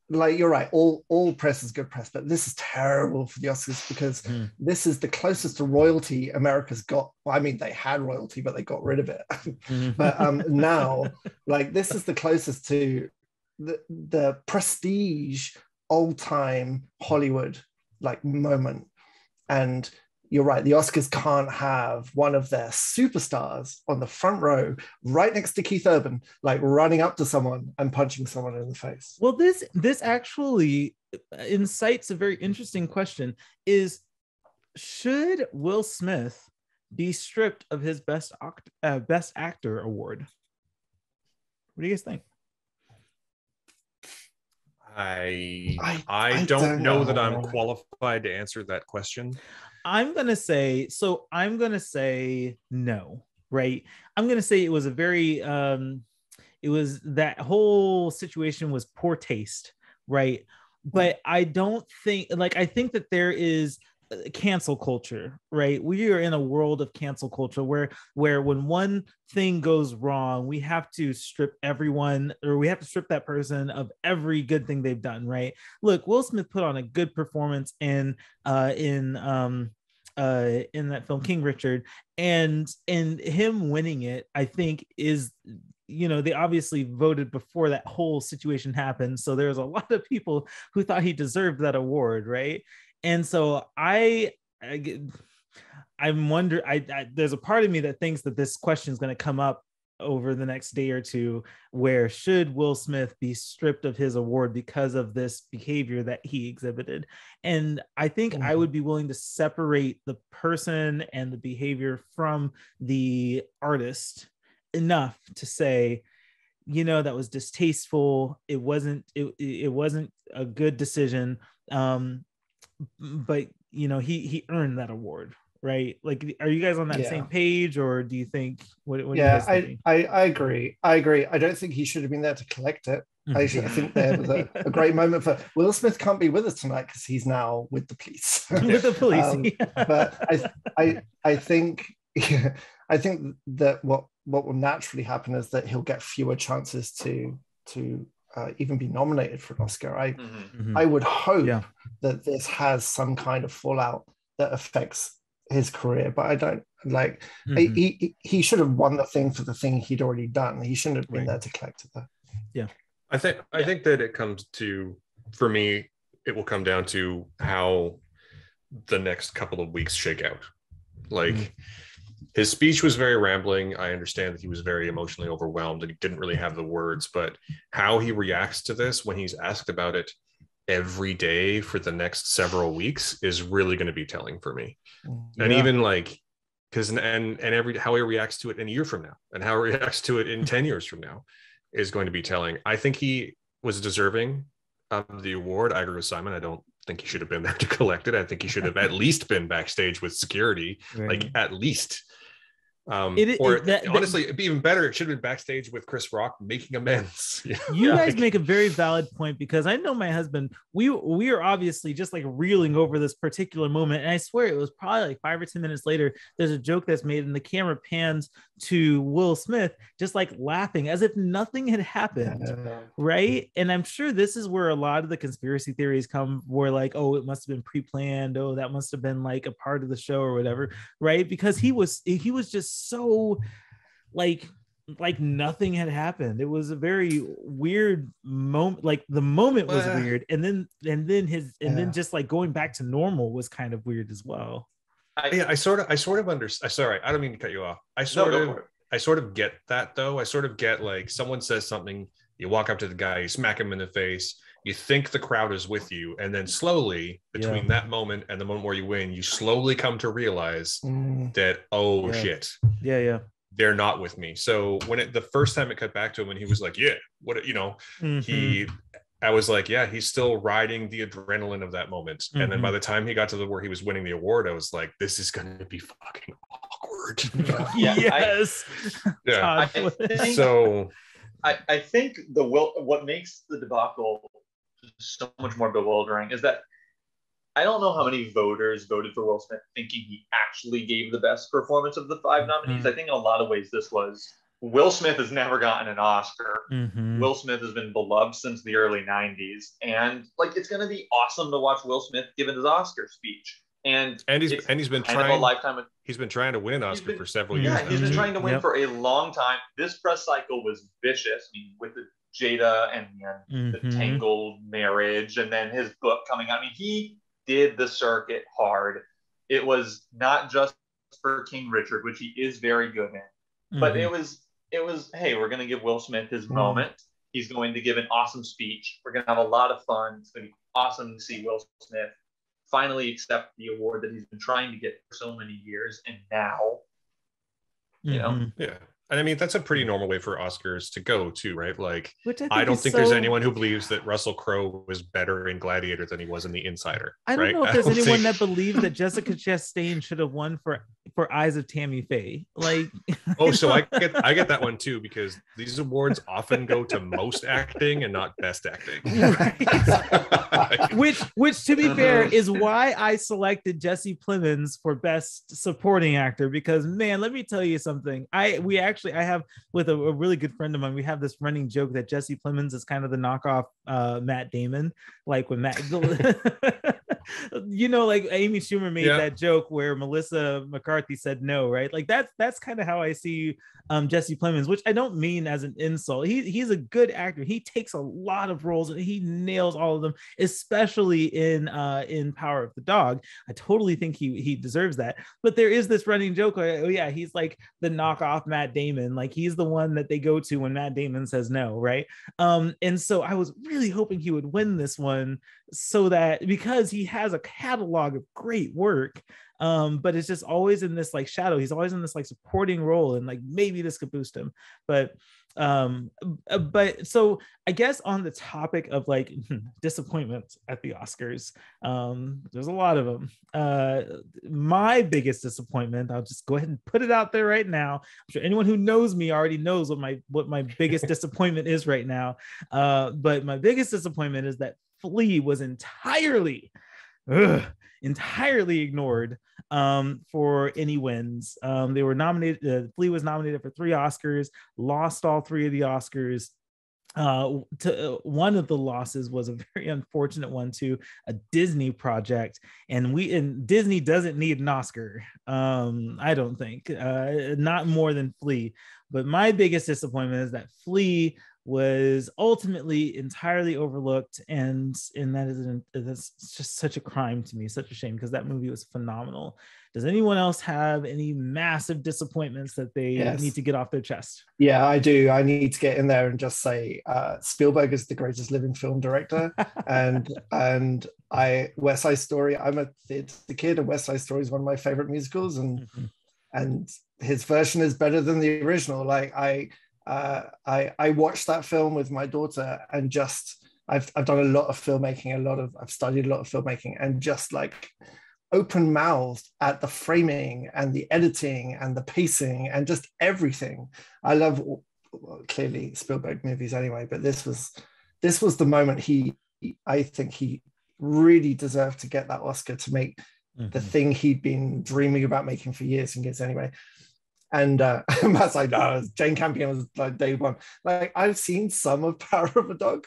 like you're right. All all press is good press, but this is terrible for the Oscars because Mhm. this is the closest to royalty America's got. Well, I mean, they had royalty, but they got rid of it. Mhm. but um, [LAUGHS] now, like this is the closest to the the prestige old time Hollywood like moment. And you're right, the Oscars can't have one of their superstars on the front row, right next to Keith Urban, like running up to someone and punching someone in the face. Well, this this actually incites a very interesting question: Is should Will Smith be stripped of his best oct- uh, best actor award? What do you guys think? I I- I, I don't, don't know, that I'm qualified to answer that question. I'm gonna say so. I'm gonna say no. Right. I'm gonna say it was a very um, it was that whole situation was poor taste. Right. But I don't think like I think that there is cancel culture right? We are in a world of cancel culture where where when one thing goes wrong we have to strip everyone or we have to strip that person of every good thing they've done right? Look will smith put on a good performance in uh in um uh in that film king richard and and him winning it i think is you know they obviously voted before that whole situation happened so there's a lot of people who thought he deserved that award right and so i, I i'm wonder I, I there's a part of me that thinks that this question is going to come up over the next day or two where should will smith be stripped of his award because of this behavior that he exhibited? And i think i Mhm. would be willing to separate the person and the behavior from the artist enough to say you know that was distasteful. It wasn't it, it wasn't a good decision. Um but you know he he earned that award right like are you guys on that Yeah. same page or do you think what, what yeah, I. I I agree. I agree. I don't think he should have been there to collect it. I, should, I think there was a, a great moment for Will Smith can't be with us tonight because he's now with the police. [LAUGHS] with the police Um, but I, [LAUGHS] I, I think, I think that what what will naturally happen is that he'll get fewer chances to to uh, even be nominated for an Oscar. I Mhm. Mhm. I would hope Yeah. that this has some kind of fallout that affects his career, but I don't like. I- Mhm. he he- he should have won the thing for the thing he'd already done. He shouldn't have been Right. there to collect it. Though. I think I Yeah. think that it comes to for me, it will come down to how the next couple of weeks shake out. Like Mhm. His speech was very rambling. I understand that he was very emotionally overwhelmed and he didn't really have the words, but how he reacts to this when he's asked about it every day for the next several weeks is really going to be telling for me. Mm, and even like because and and every how he reacts to it in a year from now and how he [LAUGHS] reacts to it in 10 years from now is going to be telling. I think he was deserving of the award. I agree with Simon. I don't think he should have been [LAUGHS] there to collect it. I think he should have at least been backstage with security, Right. like at least. Um, It- it- or that- that- honestly, it'd be even better. It should have been backstage with Chris Rock making amends. [LAUGHS] You Yeah. guys make a very valid point because I know my husband. We we are obviously just like reeling over this particular moment, and I swear it was probably like five or ten minutes later. There's a joke that's made, and the camera pans to Will Smith, just like laughing as if nothing had happened. Uh, right and i'm sure this is where a lot of the conspiracy theories come where like oh it must have been pre-planned oh that must have been like a part of the show or whatever right because he was he was just so like like nothing had happened it was a very weird moment like the moment was Well, weird and then and then his and then just like going back to normal was kind of weird as well I, yeah, I sort of, I sort of understand. Sorry, I don't mean to cut you off. I sort go of. I sort of get that though. I sort of get like someone says something, you walk up to the guy, you smack him in the face, you think the crowd is with you, and then slowly between Yeah. that moment and the moment where you win, you slowly come to realize mm, that oh Yeah. shit, yeah yeah they're not with me. So when it the first time it cut back to him and he was like, yeah, what you know, Mhm. he I was like, yeah, he's still riding the adrenaline of that moment. And then by the time he got to the where he was winning the award, I was like, this is gonna be fucking awkward. [LAUGHS] Yeah. [LAUGHS] Yeah, I- yes yeah. I think- So I, I think the will what makes the debacle so much more bewildering is that I don't know how many voters voted for Will Smith thinking he actually gave the best performance of the five nominees. Mhm. I think in a lot of ways this was Will Smith has never gotten an Oscar. Mhm. Will Smith has been beloved since the early 90s. And like it's gonna be awesome to watch Will Smith giving his Oscar speech. And And he's and he's been kind of a trying. lifetime of He's been trying to win an Oscar been- for several Yeah, years. yeah, now. he's been trying to win Yep. for a long time. This press cycle was vicious. I mean, with the Jada and the Mhm. Tangled marriage, and then his book coming out. I mean, he did the circuit hard. It was not just for King Richard, which he is very good in, but Mhm. it was it was hey, we're gonna give Will Smith his Mhm. moment. He's going to give an awesome speech. We're gonna have a lot of fun. It's gonna be awesome to see Will Smith finally accept the award that he's been trying to get for so many years, and now you know, Mhm. Yeah. And I mean, that's a pretty normal way for Oscars to go, too, right? Like, I, I don't think there's anyone who believes that Russell Crowe was better in Gladiator than he was in The Insider. I don't right? know if there's anyone think- that believes that Jessica Chastain should have won for for Eyes of Tammy Faye. Like, [LAUGHS] Oh, so I [LAUGHS] get I get that one too because these awards often go to most acting and not best acting. Right. [LAUGHS] which which to be Uh-huh. fair is why I selected Jesse Plemons for best supporting actor because man let me tell you something I we actually I have with a, a really good friend of mine we have this running joke that Jesse Plemons is kind of the knockoff uh Matt Damon like when Matt [LAUGHS] [LAUGHS] you know like Amy Schumer made Yeah. that joke where Melissa McCarthy said no right like that's that's kind of how I see um Jesse Plemons which I don't mean as an insult he he's a good actor he takes a lot of roles and he nails all of them especially in uh in Power of the Dog. I totally think he he deserves that. But there is this running joke. Like, oh yeah, he's like the knockoff Matt Damon. Like he's the one that they go to when Matt Damon says no, right? Um, and so I was really hoping he would win this one so that because he has a catalog of great work. Um, but it's just always in this like shadow. He's always in this like supporting role, and like maybe this could boost him. But um uh, but so i guess on the topic of like [LAUGHS] disappointments at the oscars um there's a lot of them uh my biggest disappointment i'll just go ahead and put it out there right now i'm sure anyone who knows me already knows what my what my biggest [LAUGHS] disappointment is right now uh but my biggest disappointment is that flee was entirely ugh, entirely ignored um, for any wins. Um, they were nominated. Uh, Flee was nominated for three Oscars, lost all three of the Oscars. Uh, to uh, one of the losses was a [LAUGHS] very unfortunate one to a Disney project, and we and Disney doesn't need an Oscar. Um, I don't think, uh, not more than Flee. But my biggest disappointment is that Flee was ultimately entirely overlooked and and that is an, that's just such a crime to me such a shame because that movie was phenomenal does anyone else have any massive disappointments that they Yes. need to get off their chest Yeah, I do. I need to get in there and just say uh, Spielberg is the greatest living film director, [LAUGHS] and and I West Side Story. I'm a theatre kid, and West Side Story is one of my favorite musicals, and Mhm. and his version is better than the original. Like I, uh, I, I watched that film with my daughter, and just I've I've done a lot of filmmaking, a lot of I've studied a lot of filmmaking, and just like open mouthed at the framing and the editing and the pacing and just everything. I love clearly Spielberg movies anyway, but this was this was the moment he I think he really deserved to get that Oscar to make the Mhm. thing he'd been dreaming about making for years and gets anyway. And uh, [LAUGHS] Matt's like, no, Jane Campion was like day one. Like I've seen some of [LAUGHS] Power of a Dog.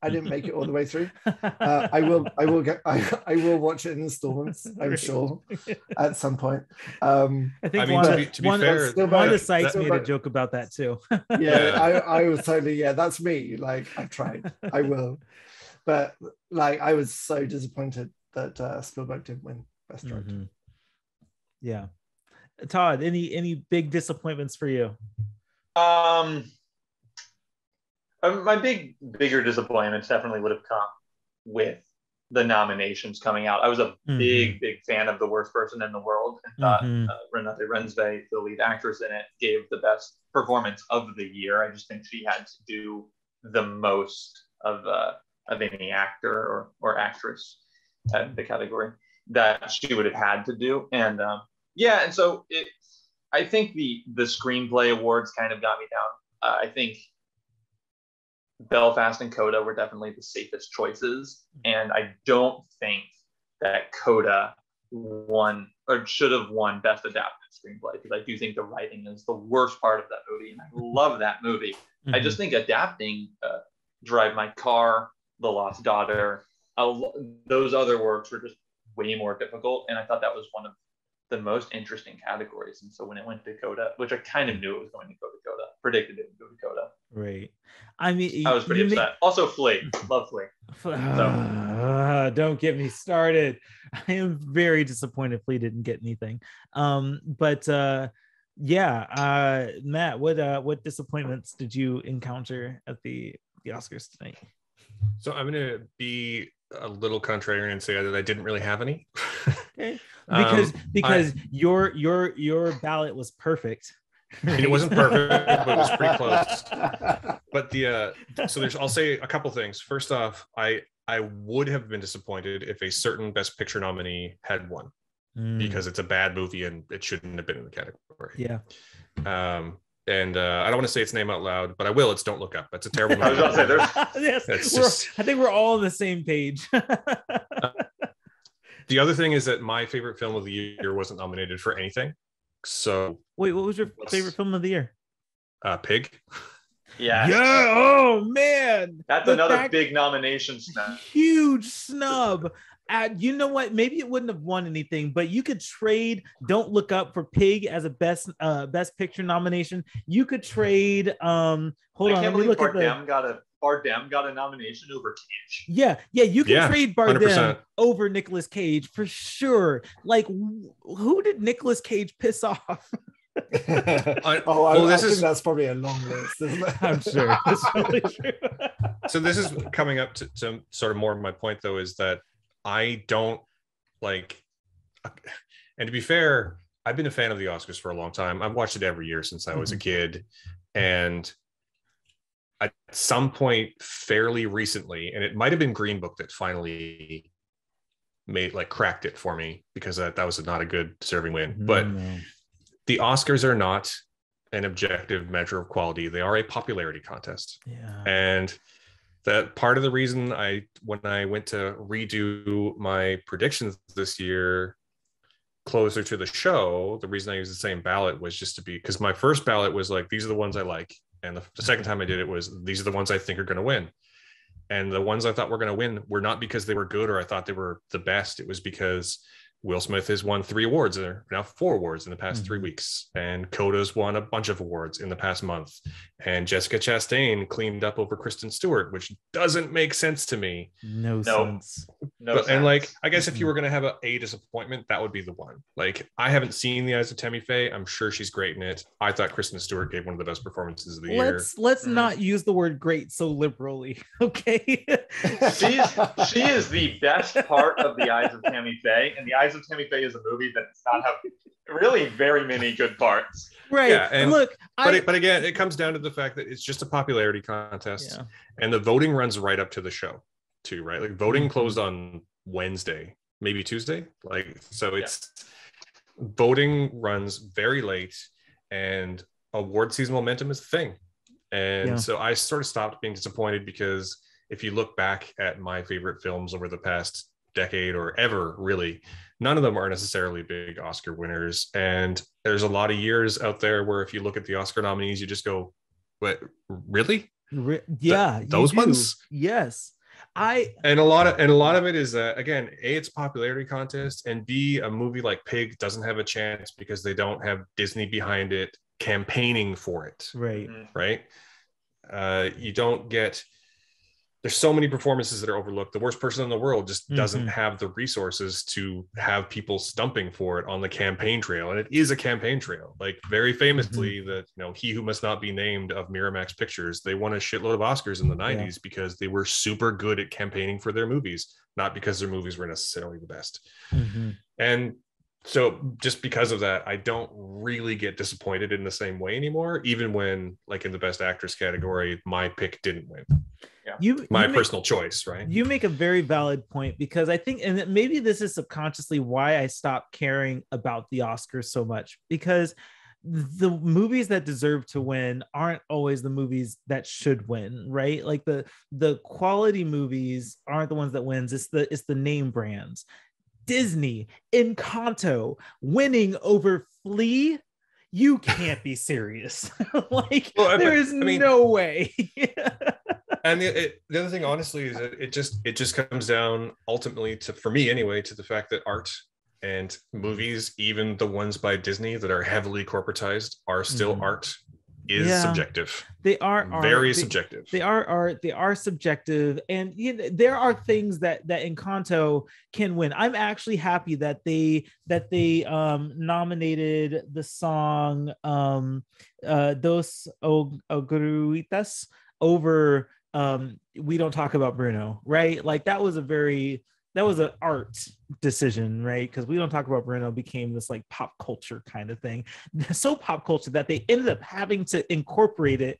I didn't make it all the way through. Uh, I will, I will get, I, I will watch it in installments. [LAUGHS] I'm sure at some point. Um, I think I mean, Wanda, to be, to be Wanda, fair, Spielberg- Wanda that- Sykes that- made a joke about that too. yeah, Yeah. I, I was totally, yeah, that's me. Like I've tried, I will, but like I was so disappointed that uh, Spielberg didn't win Best Director. Mhm. Yeah, Todd, any any big disappointments for you? Um, uh, my big, bigger disappointments definitely would have come with the nominations coming out. I was a Mhm. big, big fan of The Worst Person in the World and thought Mhm. uh, Renate Reinsve, the lead actress in it, gave the best performance of the year. I just think she had to do the most of uh, of any actor or or actress at the category that she would have had to do. And um, yeah, and so it, I think the the screenplay awards kind of got me down. Uh, I think Belfast and Coda were definitely the safest choices, and I don't think that Coda won or should have won Best Adapted Screenplay because I do think the writing is the worst part of that movie, and I love that movie. I Mm-hmm. just think adapting uh, Drive My Car, The Lost Daughter, uh, those other works were just way more difficult, and I thought that was one of the most interesting categories. And so when it went to Coda, which I kind of knew it was going to go to Coda, predicted it would go to Coda. right. I mean, I was pretty you make- upset. Also, Flee, love Flee. [LAUGHS] Ah, [SIGHS] don't get me started. [LAUGHS] I am very disappointed Flee didn't get anything. Um, but uh, yeah, uh, Matt, what uh, what disappointments did you encounter at the the Oscars tonight? So I'm going to be a little contrarian and say that I didn't really have any. [LAUGHS] [LAUGHS] Okay, Um, because because your your your ballot was perfect. And it wasn't [LAUGHS] perfect, but it was pretty close. but the uh so there's I'll say a couple things. First off, I I would have been disappointed if a certain best picture nominee had won Mm, because it's a bad movie and it shouldn't have been in the category. yeah, Um and uh, I don't want to say its name out loud, but I will. It's Don't Look Up. That's a terrible [LAUGHS] I was movie. about to say, there's- yes, just- I think we're all on the same page. The other thing is that my favorite film of the year wasn't nominated for anything. So Wait, what was your favorite film of the year? uh Pig. Yeah, Yeah. Oh man, that's The another fact- big nomination snub. huge snub. And you know what? Maybe it wouldn't have won anything, but you could trade "Don't Look Up" for "Pig" as a best uh best picture nomination. You could trade. Um, hold I on, can't let me believe look at the. Bardem got a Bardem got a nomination over Cage. Yeah, yeah, you can Yeah, trade Bardem 100%. over Nicolas Cage for sure. Like, wh- who did Nicolas Cage piss off? I- [LAUGHS] uh, [LAUGHS] oh, I, well, I this think is- that's probably a long list, isn't it? I'm sure. [LAUGHS] That's probably true. so this is coming up to, to sort of more of my point though is that i don't like and to be fair i've been a fan of the oscars for a long time i've watched it every year since i was a mm-hmm. kid and at some point fairly recently and it might have been green book that finally made like cracked it for me because that, that was not a good serving win. Mm, but No. the oscars are not an objective measure of quality. They are a popularity contest. Yeah, and that part of the reason I when I went to redo my predictions this year closer to the show, the reason I used the same ballot was just to be because my first ballot was like these are the ones I like, and the, the second time I did it was these are the ones I think are going to win, and the ones I thought were going to win were not because they were good or I thought they were the best. It was because Will Smith has won three awards or now four awards in the past three Mhm. weeks, and Coda's won a bunch of awards in the past month, and Jessica Chastain cleaned up over Kristen Stewart, which doesn't make sense to me. no Nope. sense. No, but, and like. I guess if you were going to have a, a disappointment, that would be the one. Like, I haven't seen The Eyes of Tammy Faye. I'm sure she's great in it. I thought Kristen Stewart gave one of the best performances of the year. Let's let's Mhm. not use the word great so liberally, [LAUGHS] okay? she's she is the best part of the Eyes of Tammy Faye, and the Eyes of Tammy Faye is a movie that does not have really very many good parts. right. Yeah, and- Look, But, I it, but again, it comes down to the fact that it's just a popularity contest. yeah. and the voting runs right up to the show too right like voting Mhm. closed on wednesday maybe tuesday like so it's voting runs very late and award season momentum is the thing and Yeah. so i sort of stopped being disappointed because if you look back at my favorite films over the past decade or ever really none of them are necessarily big oscar winners and there's a lot of years out there where if you look at the oscar nominees you just go what really Re- yeah, you those ones? Yes. I and a lot of and a lot of it is that again a it's popularity contest and b a movie like pig doesn't have a chance because they don't have disney behind it campaigning for it right. Mhm. right uh you don't get there's so many performances that are overlooked the worst person in the world just doesn't Mhm. have the resources to have people stumping for it on the campaign trail and it is a campaign trail like very famously Mm-hmm. the you know he who must not be named of miramax pictures they won a shitload of oscars in the 90s because they were super good at campaigning for their movies not because their movies were necessarily the best Mhm. and so just because of that, I don't really get disappointed in the same way anymore, even when like in the best actress category, my pick didn't win. You My you make- personal choice, right? you make a very valid point because I think, and maybe this is subconsciously why I stopped caring about the Oscars so much because the movies that deserve to win aren't always the movies that should win, right? Like the the quality movies aren't the ones that wins. It's the it's the name brands. Disney, Encanto winning over Flee. You can't be serious. [LAUGHS] like Well, I- there is I mean- no way. [LAUGHS] and the, it, the other thing honestly is that it just it just comes down ultimately to for me anyway to the fact that art and movies even the ones by disney that are heavily corporatized are still Mhm. art is Yeah. subjective. They are art. very They- subjective. they are art. They are subjective. And you know, there are things that that encanto can win. I'm actually happy that they that they um nominated the song um uh dos oruguitas over um we don't talk about bruno right? Like that was a very that was an art decision right because we don't talk about bruno became this like pop culture kind of thing [LAUGHS] so pop culture that they ended up having to incorporate it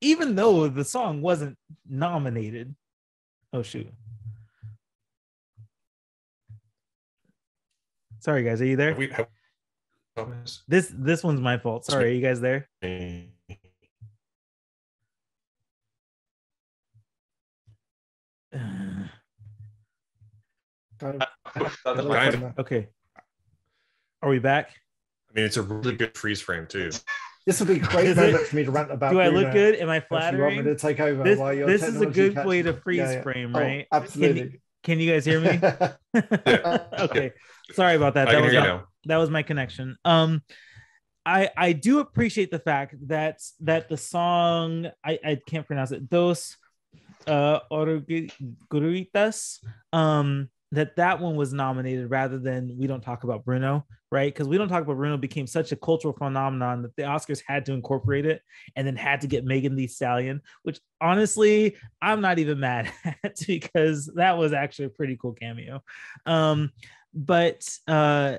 even though the song wasn't nominated. Oh shoot. Sorry guys, are you there? We have, oh. This this one's my fault. Sorry, are you guys there? Go- [LAUGHS] That's go my- Kind from there. okay. Are we back? I mean, it's a really good freeze frame too. This would be a [LAUGHS] great moment for me to rant about. Do I Bruno. look good? Am I If you want me to take over This, while your this is a good way to freeze Yeah, yeah. frame, Oh, right? absolutely. Can you guys hear me? [LAUGHS] okay. Sorry about that. I That can was hear you my- now. that was my connection um i i do appreciate the fact that that the song i i can't pronounce it Those uh Oruguitas, um that that one was nominated rather than we don't talk about bruno right? Because we don't talk about bruno became such a cultural phenomenon that the oscars had to incorporate it and then had to get megan thee stallion which honestly i'm not even mad at [LAUGHS] because that was actually a pretty cool cameo. Um but uh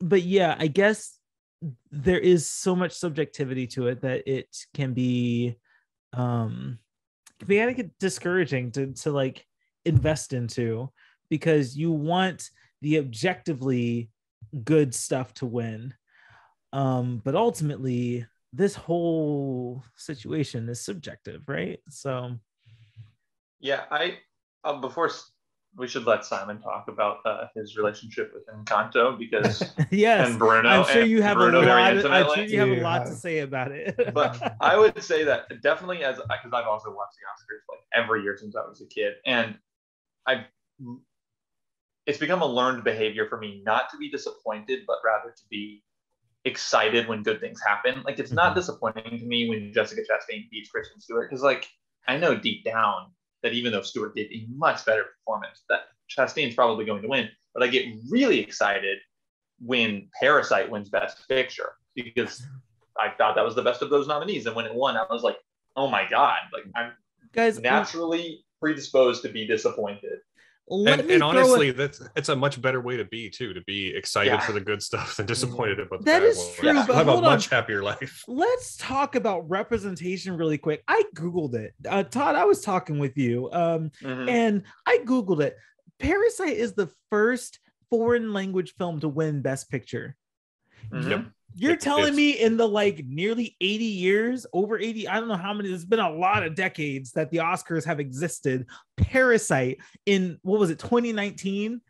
but yeah i guess there is so much subjectivity to it that it can be um can be kind of discouraging to to like invest into because you want the objectively good stuff to win. Um but ultimately this whole situation is subjective right? So Yeah, I uh, before we should let Simon talk about uh, his relationship with Encanto because [LAUGHS] yes and Bruno. i'm sure you have Bruno a very lot i'm sure you have a You lot to say about it. [LAUGHS] But I would say that definitely as because I've also watched the Oscars like every year since I was a kid, and I've it's become a learned behavior for me not to be disappointed, but rather to be excited when good things happen. Like it's not Mhm. disappointing to me when Jessica Chastain beats Kristen Stewart because like I know deep down that even though Stewart did a much better performance, that Chastain's probably going to win. But I get really excited when Parasite wins Best Picture because I thought that was the best of those nominees. And when it won, I was like, oh my God, like I'm guys naturally predisposed to be let disappointed. And, me and honestly, a, that's it's a much better way to be too. To be excited Yeah. for the good stuff than disappointed about the That bad is ones. true, You'll but have a hold on. much happier life. [LAUGHS] let's talk about representation really quick i googled it uh, todd i was talking with you um Mhm. and i googled it parasite is the first foreign language film to win best picture Mhm. Yep. You're It- telling it's- me in the like nearly 80 years over 80 i don't know how many there's been a lot of decades that the oscars have existed parasite in what was it 2019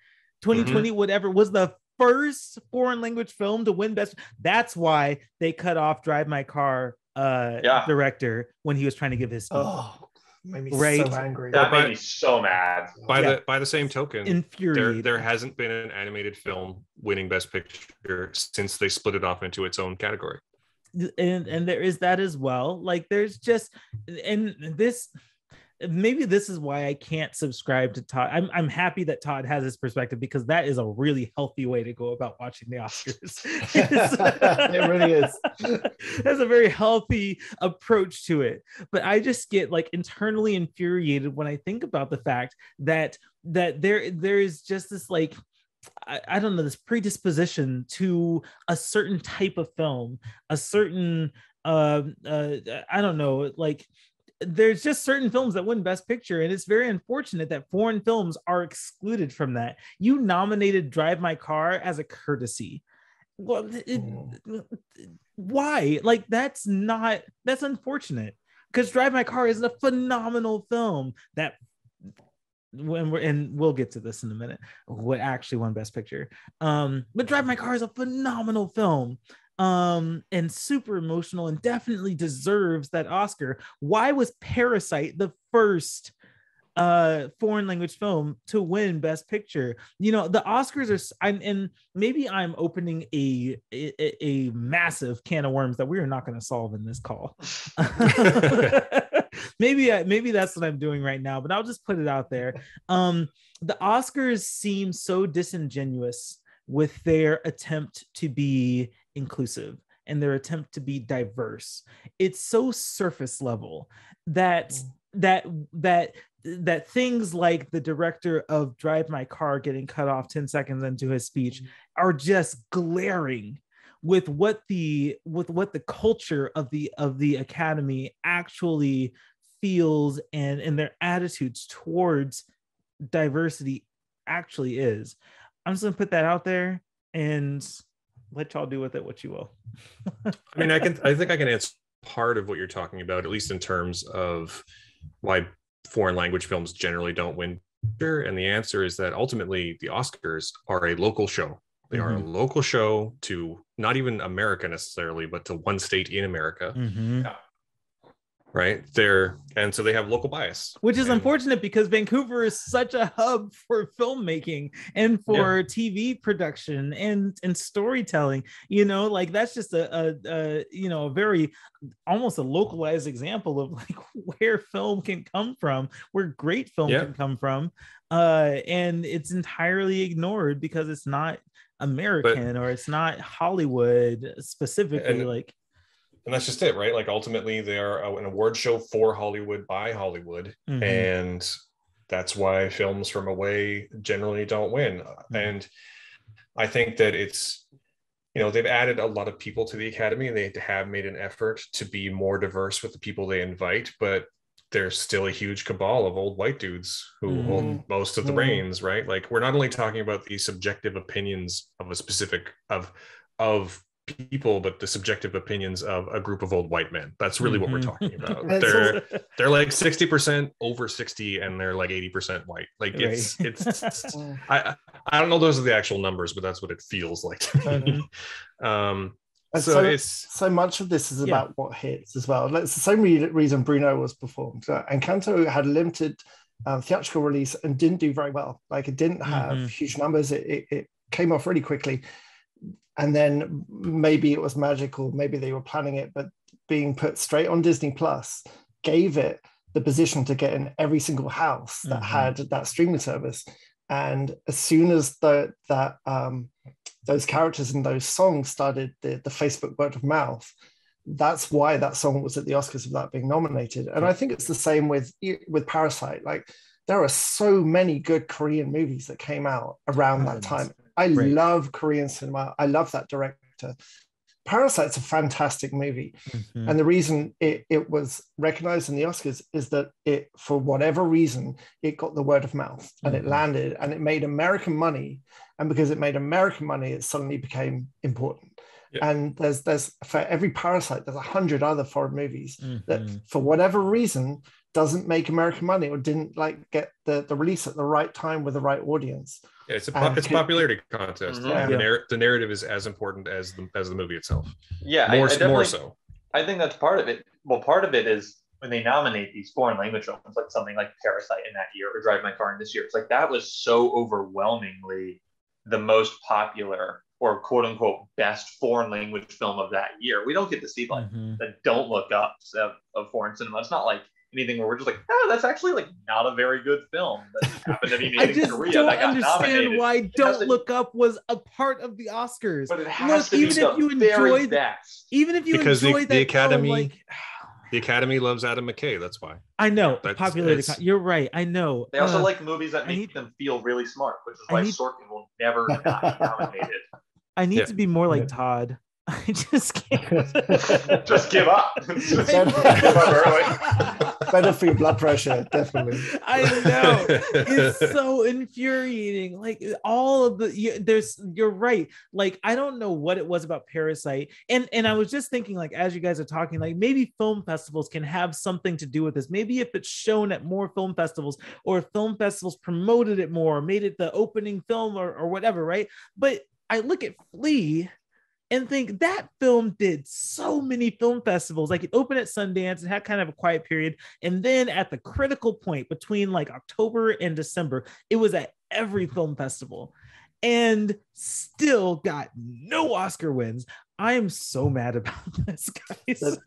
2020 Mm-hmm. whatever was the first foreign language film to win best that's why they cut off drive my car uh Yeah. director when he was trying to give his speech Oh, made me Right. so angry. That But- made me so mad. By Yeah. the by the same token, there there hasn't been an animated film winning Best Picture since they split it off into its own category. and and there is that as well like there's just and this maybe this is why I can't subscribe to Todd. I'm I'm happy that Todd has this perspective because that is a really healthy way to go about watching the Oscars. [LAUGHS] [LAUGHS] It really is. [LAUGHS] That's a very healthy approach to it. But I just get like internally infuriated when I think about the fact that that there there is just this like I, I don't know this predisposition to a certain type of film, a certain uh, uh I don't know like there's just certain films that win best picture and it's very unfortunate that foreign films are excluded from that. You nominated drive my car as a courtesy. Well it- why? Like that's not that's unfortunate because drive my car is a phenomenal film that when we're and we'll get to this in a minute what actually won best picture. Um but drive my car is a phenomenal film um and super emotional and definitely deserves that oscar. Why was parasite the first uh foreign language film to win best picture? You know the oscars are i'm and maybe i'm opening a a, a massive can of worms that we are not going to solve in this call. [LAUGHS] [LAUGHS] Maybe I, maybe that's what i'm doing right now but i'll just put it out there. Um the oscars seem so disingenuous with their attempt to be inclusive and their attempt to be diverse. It's so surface level that mm. that that that things like the director of drive my car getting cut off 10 seconds into his speech mm. are just glaring with what the with what the culture of the of the academy actually feels and and their attitudes towards diversity actually is. I'm just gonna put that out there and let y'all do with it what you will I mean, I can. I think I can answer part of what you're talking about, at least in terms of why foreign language films generally don't win. Sure, and the answer is that ultimately the Oscars are a local show. They are a mm-hmm. local show to not even America necessarily, but to one state in America, mm-hmm. Right? They're and so they have local bias, which is And- unfortunate because Vancouver is such a hub for filmmaking and for TV production and and storytelling. You know, like that's just a, a, a you know a very almost a localized example of [LAUGHS] like where film can come from, where great film Yeah. can come from, uh, and it's entirely ignored because it's not American or it's not Hollywood specifically. And- like and that's just it, right? Like ultimately, they are an award show for Hollywood by Hollywood, mhm. and that's why films from away generally don't win. Mm-hmm. And I think that it's, you know, they've added a lot of people to the academy, and they have made an effort to be more diverse with the people they invite, but there's still a huge cabal of old white dudes who Mhm. hold most of the Mhm. reins, right? Like we're not only talking about the subjective opinions of a specific of of people, but the subjective opinions of a group of old white men. That's really what we're Mhm. talking about. [LAUGHS] They're [LAUGHS] they're like 60% over 60 and they're like 80% white. Like it's Right. it's Mm. [LAUGHS] I I don't know those are the actual numbers, but that's what it feels like. to me. um And so, so- it's so much of this is Yeah. about what hits as well. It's the same re- reason Bruno was performed. Uh, Encanto had a limited um, theatrical release and didn't do very well. Like it didn't have Mhm. huge numbers. It, it, it came off really quickly. And then maybe it was magical. Maybe they were planning it, but being put straight on Disney Plus gave it the position to get in every single house that Mhm. had that streaming service. And as soon as the, that um, those characters and those songs started the, the Facebook word of mouth, that's why that song was at the Oscars without being nominated. And I think it's the same with with Parasite. Like there are so many good Korean movies that came out around that time. I Right. love Korean cinema. I love that director. Parasite's a fantastic movie. Mhm. And the reason it, it was recognized in the Oscars is that it, for whatever reason, it got the word of mouth and Mhm. it landed and it made American money. And because it made American money, it suddenly became important. Yeah. And there's there's for every parasite, there's a hundred other foreign movies that Mhm. for whatever reason doesn't make American money or didn't like get the, the release at the right time with the right audience. yeah, it's a po- it's a popularity contest. Mhm. and the, Yeah. narr- the narrative is as important as the as the movie itself. Yeah, I- More more so. I think that's part of it. Well, part of it is when they nominate these foreign language films, like something like Parasite in that year or Drive My Car in this year. It's like that was so overwhelmingly the most popular or quote unquote best foreign language film of that year. We don't get to see like Mhm. the don't look up of, of foreign cinema. It's not like anything where we're just like, oh, that's actually like not a very good film that happened to be [LAUGHS] I made in just Korea don't that got understand nominated. why has Don't to- Look Up was a part of the Oscars. But it has Look, to be even if the you very enjoyed- best. Even if you Because the- enjoyed the that film, Academy- like [SIGHS] The Academy loves Adam McKay. That's why. I know That's- popularity. it's- con- You're right. I know. They also Uh, like movies that make need- them feel really smart, which is I why need- Sorkin will never not be nominated. [LAUGHS] I need Yeah. to be more like Yeah. Todd. [LAUGHS] I just can't. [LAUGHS] Just give up. [LAUGHS] Just I give up early. Better for your blood pressure, definitely. I know it's so infuriating. Like all of the you, there's you're right. Like I don't know what it was about Parasite, and and I was just thinking like as you guys are talking, like maybe film festivals can have something to do with this. Maybe if it's shown at more film festivals, or if film festivals promoted it more, made it the opening film or or whatever, right? But I look at Flee and think that film did so many film festivals. Like it opened at Sundance and had kind of a quiet period. And then at the critical point between like October and December, it was at every film festival and still got no Oscar wins. I am so mad about [LAUGHS] this, guys. That's-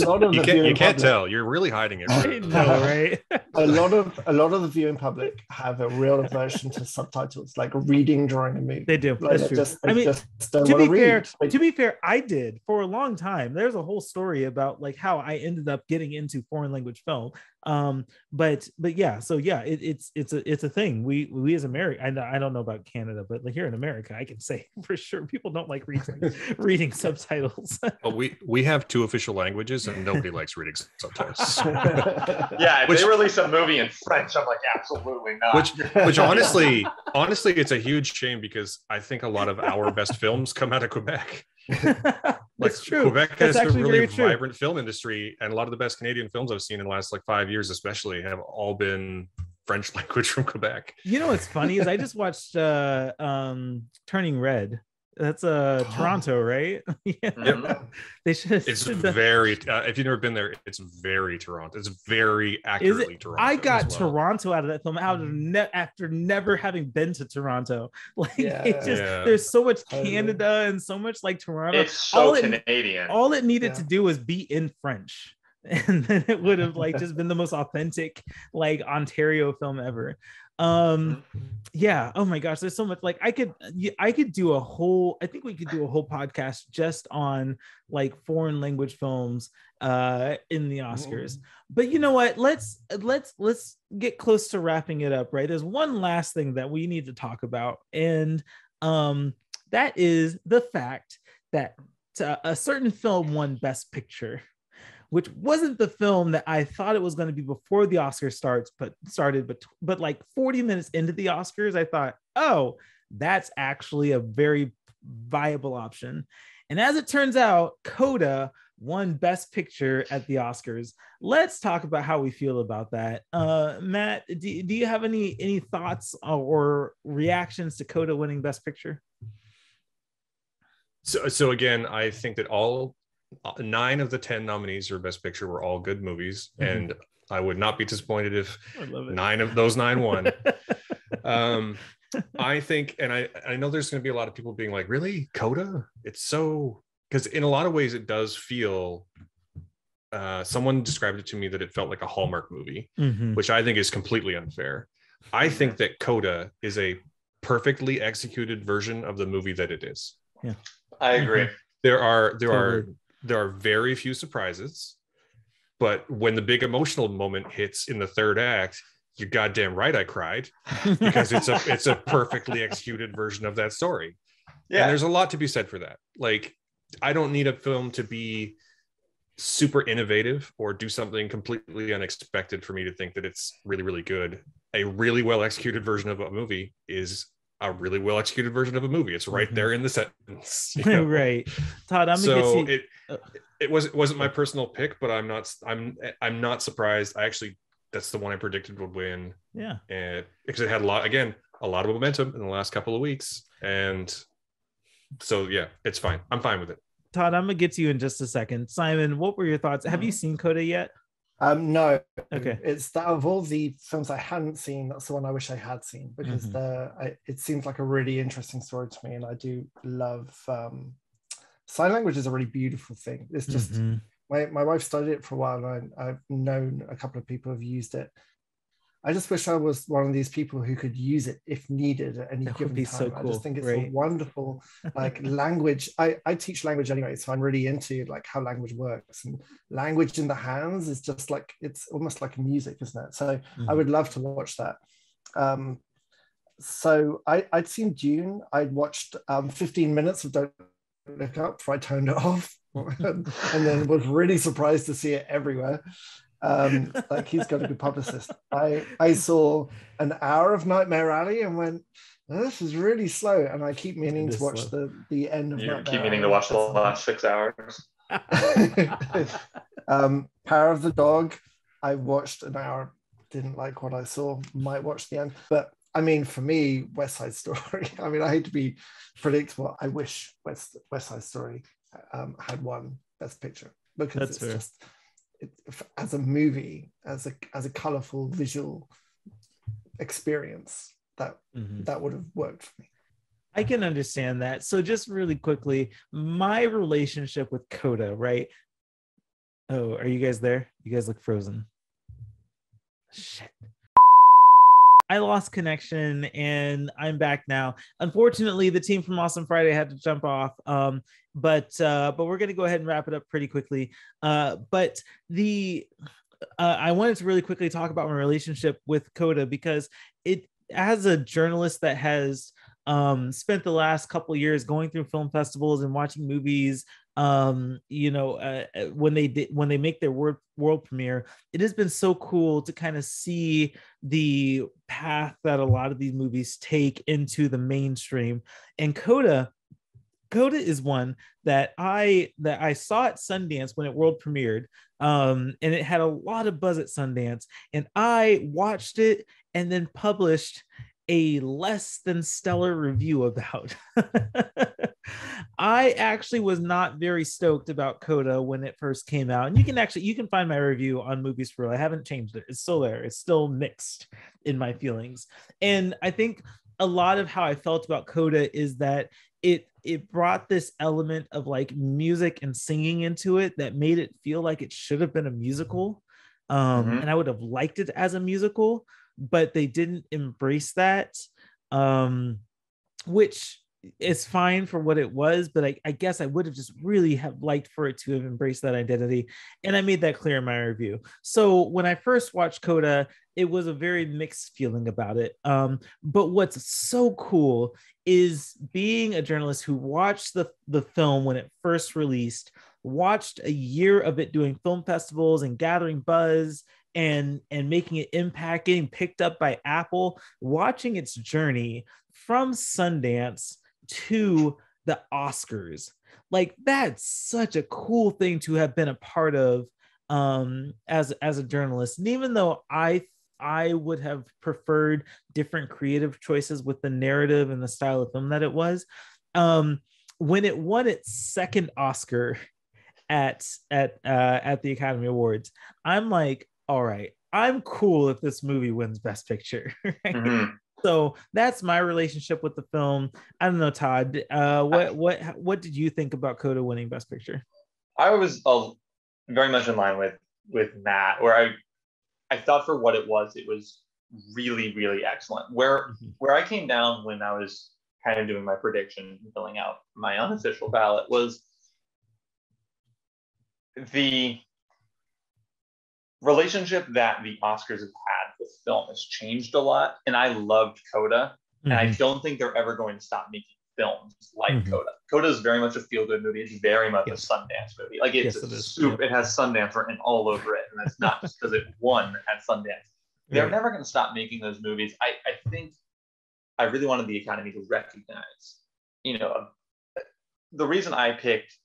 [LAUGHS] A lot of you can't, you can't public- tell. You're really hiding it. I know, [LAUGHS] right? a lot of a lot of the viewing public have a real aversion to subtitles, like reading during a movie. They do. Like, That's true. just, I mean, just to be fair, read. To be fair, I did for a long time. There's a whole story about like how I ended up getting into foreign language film. Um, but but yeah, so yeah, it, it's it's a it's a thing. We we as America, I, know- I don't know about Canada, but like here in America, I can say for sure people don't like reading reading [LAUGHS] subtitles. [LAUGHS] Well, we we have two official languages, and nobody likes reading subtitles. [LAUGHS] Yeah, if Which- they release a movie in French, I'm like, absolutely not. Which, which honestly, honestly, it's a huge shame because I think a lot of our best films come out of Quebec. Like That's true. Quebec has a really vibrant film industry, and a lot of the best Canadian films I've seen in the last like five years, especially, have all been French language from Quebec. You know what's funny is I just watched uh um Turning Red. That's uh Oh. Toronto, right? [LAUGHS] yeah. [LAUGHS] They should. It's should done- very. Uh, if you've never been there, it's very Toronto. It's very accurately it? Toronto. I got well. Toronto out of that film out of Mm. ne- after never having been to Toronto. [LAUGHS] Like Yeah. it just Yeah. there's so much Totally. Canada and so much like Toronto. it's so all it- Canadian. All it needed Yeah. to do was be in French. And then it would have like just been the most authentic like Ontario film ever. Um yeah. Oh my gosh there's so much like i could i could do a whole i think we could do a whole podcast just on like foreign language films uh in the oscars. But you know what? Let's let's let's get close to wrapping it up right? There's one last thing that we need to talk about and um that is the fact that uh, a certain film won best picture which wasn't the film that I thought it was going to be before the Oscars starts, but started, but but like 40 minutes into the Oscars, I thought, oh, that's actually a very viable option. And as it turns out, Coda won Best Picture at the Oscars. Let's talk about how we feel about that. Uh, Matt, do, do you have any any thoughts or reactions to Coda winning Best Picture? So, so again, I think that all nine of the ten nominees for Best Picture were all good movies, Mhm. and I would not be disappointed if I love it. nine of those nine won. [LAUGHS] um, I think, and I I know there's going to be a lot of people being like, "Really, Coda? It's so." Because in a lot of ways, it does feel. Uh, someone described it to me that it felt like a Hallmark movie, Mhm. which I think is completely unfair. I think that Coda is a perfectly executed version of the movie that it is. Yeah, I agree. There are there are Totally. There are very few surprises, but when the big emotional moment hits in the third act, you're goddamn right I cried because it's a it's a perfectly [LAUGHS] executed version of that story. And Yeah. there's a lot to be said for that. Like I don't need a film to be super innovative or do something completely unexpected for me to think that it's really really good. A really well executed version of a movie is a really well executed version of a movie. It's right Mhm. there in the sentence. [LAUGHS] you [LAUGHS] know? right, Todd. I'm gonna so it uh, it was it wasn't my personal pick, but I'm not I'm I'm not surprised. I actually that's the one I predicted would win, Yeah. and because it had a lot again a lot of momentum in the last couple of weeks, and so yeah, it's fine. I'm fine with it. Todd, I'm gonna get to you in just a second. Simon, what were your thoughts? Have you seen Coda yet? Um, no, Okay. It's that of all the films I hadn't seen, that's the one I wish I had seen because Mhm. the I, it seems like a really interesting story to me, and I do love um, sign language is a really beautiful thing. It's just Mhm. my, my wife studied it for a while, and I, I've known a couple of people who've used it. I just wish I was one of these people who could use it if needed at any That would given be time. so I just think it's right? a wonderful like [LAUGHS] language. I, I teach language anyway, so I'm really into like how language works. And language in the hands is just like it's almost like music, isn't it? So I Mhm. would love to watch that. Um, so I, I'd seen Dune. I'd watched um, 15 minutes of Don't look up, so I turned it [LAUGHS] off, [LAUGHS] and then was really surprised to see it everywhere. Um, like he's got a good publicist. I I saw an hour of Nightmare Alley and went, oh, this is really slow, and I keep meaning to watch slow. the the end of. You Nightmare keep meaning Alley. to watch the last six hours. [LAUGHS] um, Power of the Dog. I watched an hour, didn't like what I saw. Might watch the end, but I mean, for me, West Side Story. [LAUGHS] I mean, I hate to be predictable. I wish West West Side Story um, had won Best Picture because That's it's fair. just it, as a movie, as a as a colorful visual experience that mm-hmm. that would have worked for me. I can understand that. So just really quickly, my relationship with Coda, right? Oh, are you guys there? You guys look frozen. Shit. I lost connection and I'm back now. Unfortunately, the team from Awesome Friday had to jump off. Um, but uh, but we're gonna go ahead and wrap it up pretty quickly. Uh, but the uh, I wanted to really quickly talk about my relationship with Coda because it as a journalist that has um, spent the last couple years going through film festivals and watching movies um you know uh, uh, when they did when they make their world world premiere it has been so cool to kind of see the path that a lot of these movies take into the mainstream. And coda coda is one that i that i saw at sundance when it world premiered um and it had a lot of buzz at sundance and i watched it and then published a less than stellar review about. [LAUGHS] I actually was not very stoked about Coda when it first came out. And you can actually you can find my review on Movies for Reel. I haven't changed it. It's still there. It's still mixed in my feelings. And I think a lot of how I felt about Coda is that it it brought this element of like music and singing into it that made it feel like it should have been a musical. Um, mm-hmm. and I would have liked it as a musical, but they didn't embrace that um which is fine for what it was but I, I, guess i would have just really have liked for it to have embraced that identity and i made that clear in my review. So when i first watched coda it was a very mixed feeling about it um, but what's so cool is being a journalist who watched the, the film when it first released watched a year of it doing film festivals and gathering buzz and and making an impact getting picked up by apple watching its journey from sundance to the oscars. Like that's such a cool thing to have been a part of um as as a journalist. And even though i i would have preferred different creative choices with the narrative and the style of film that it was um when it won its second oscar at at uh at the academy awards i'm like all right, I'm cool if this movie wins Best Picture. [LAUGHS] Right? Mm-hmm. So that's my relationship with the film. I don't know, Todd. Uh, what what what did you think about Coda winning Best Picture? I was uh, very much in line with with Matt, where I I thought for what it was, it was really really excellent. Where mm-hmm. where I came down when I was kind of doing my prediction, and filling out my unofficial ballot was the relationship that the Oscars have had with film has changed a lot. And I loved Coda. Mm-hmm. And I mm-hmm. don't think they're ever going to stop making films like mm-hmm. Coda. Coda is very much a feel good movie. It's very much yes. a Sundance movie. Like it's yes, it, soup, it has Sundance written all over it. And that's not just because it [LAUGHS] won at Sundance. They're never going to stop making those movies. I, I think I really wanted the Academy to recognize, you know, the reason I picked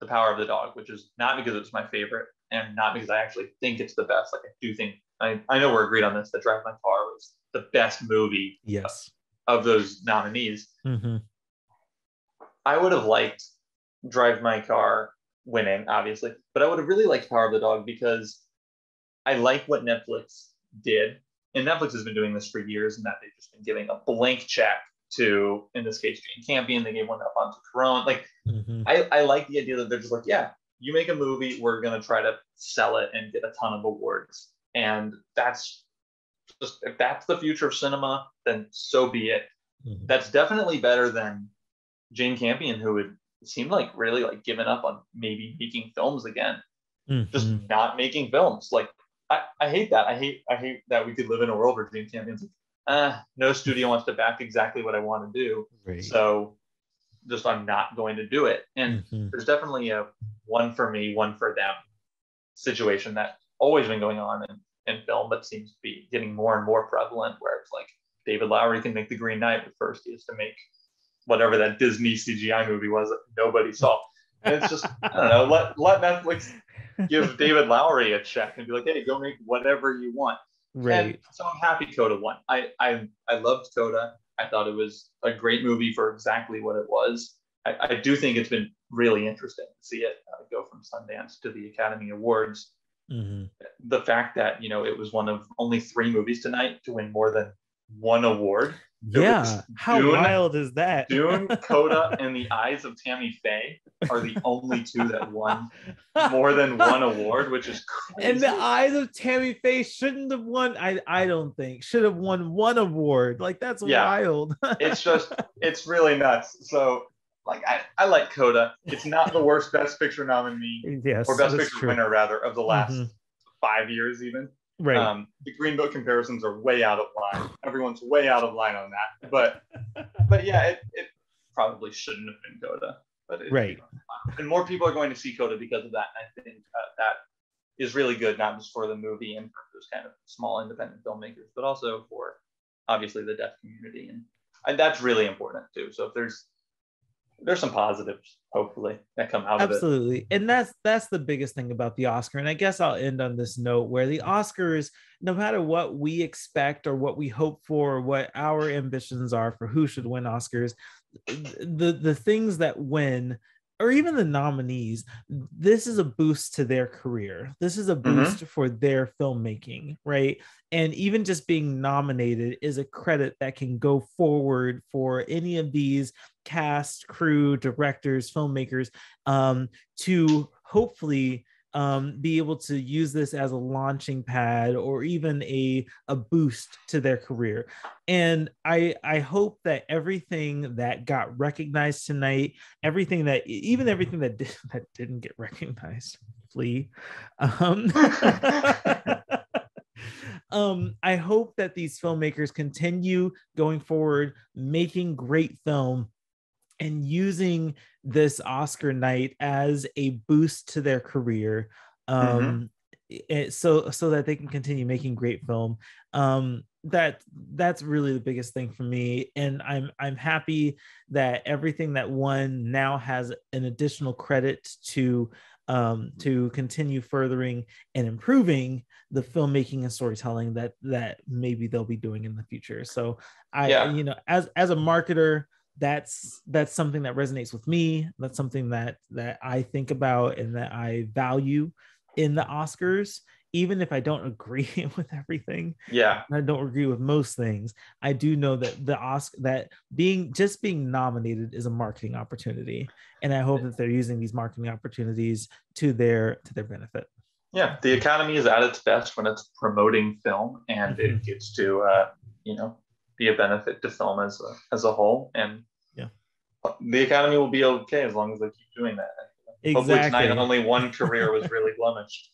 The Power of the Dog, which is not because it's my favorite, and not because I actually think it's the best. Like I do think I, I know we're agreed on this that Drive My Car was the best movie yes of those nominees. Mm-hmm. I would have liked Drive My Car winning, obviously, but I would have really liked Power of the Dog because I like what Netflix did. And Netflix has been doing this for years, and that they've just been giving a blank check to, in this case, Jane Campion. They gave one up onto Cuarón. Like, mm-hmm. I, I like the idea that they're just like, yeah, you make a movie, we're going to try to sell it and get a ton of awards. And that's just, if that's the future of cinema, then so be it. Mm-hmm. That's definitely better than Jane Campion, who would seem like really like given up on maybe making films again, mm-hmm. just not making films. Like, I, I hate that. I hate, I hate that we could live in a world where Jane Campion's like, uh, no studio wants to back exactly what I want to do. Right. So just I'm not going to do it. And Mhm. there's definitely a one for me, one for them situation that's always been going on in, in film, but seems to be getting more and more prevalent where it's like David Lowery can make the Green Knight, but first he has to make whatever that Disney CGI movie was that nobody saw. And it's just, I don't know, let, let Netflix give David Lowery a check and be like, hey, go make whatever you want. Right. And so I'm happy Coda won. I, I I loved Coda. I thought it was a great movie for exactly what it was. I, I do think it's been really interesting to see it uh, go from Sundance to the Academy Awards. Mhm. The fact that you know it was one of only three movies tonight to win more than one award. Yeah. How Dune- wild is that? Dune, Coda, [LAUGHS] and The Eyes of Tammy Faye are the only two that won [LAUGHS] more than one award, which is crazy. And the eyes of Tammy Faye shouldn't have won. I I don't think should have won one award. Like that's Yeah. wild. [LAUGHS] it's just it's really nuts. So like I, I like Coda. It's not the worst Best Picture nominee yes, or Best Picture true. winner rather of the last Mhm. five years even. Right. Um, the Green Book comparisons are way out of line. Everyone's way out of line on that. But but yeah, it, it probably shouldn't have been Coda. But it, Right. and more people are going to see Coda because of that. And I think uh, that is really good, not just for the movie and for those kind of small independent filmmakers, but also for obviously the deaf community, and, and that's really important too. So if there's there's some positives, hopefully, that come out of it. Absolutely. And that's that's the biggest thing about the Oscar. And I guess I'll end on this note where the Oscars, no matter what we expect or what we hope for, or what our ambitions are for who should win Oscars, the the things that win or even the nominees, this is a boost to their career. This is a boost for their filmmaking, right? And even just being nominated is a credit that can go forward for any of these cast, crew, directors, filmmakers um, to hopefully um, be able to use this as a launching pad or even a, a boost to their career. And I I hope that everything that got recognized tonight, everything that even everything that did, [LAUGHS] that didn't get recognized, flee. Um, [LAUGHS] um, I hope that these filmmakers continue going forward, making great film and using this Oscar night as a boost to their career. Um, it- so so that they can continue making great film. Um, that that's really the biggest thing for me. And I'm I'm happy that everything that won now has an additional credit to um, to continue furthering and improving the filmmaking and storytelling that that maybe they'll be doing in the future. So I Yeah. you know as as a marketer that's that's something that resonates with me that's something that that i think about and that i value in the oscars even if i don't [LAUGHS] agree with everything Yeah, i don't agree with most things i do know that the oscar that being just being nominated is a marketing opportunity and i hope that they're using these marketing opportunities to their to their benefit yeah. The Academy is at its best when it's promoting film, and Mm-hmm. it gets to uh, you know be a benefit to film as a as a whole. And Yeah. the Academy will be okay as long as they keep doing that. Exactly. Hopefully tonight only one career was really [LAUGHS] blemished.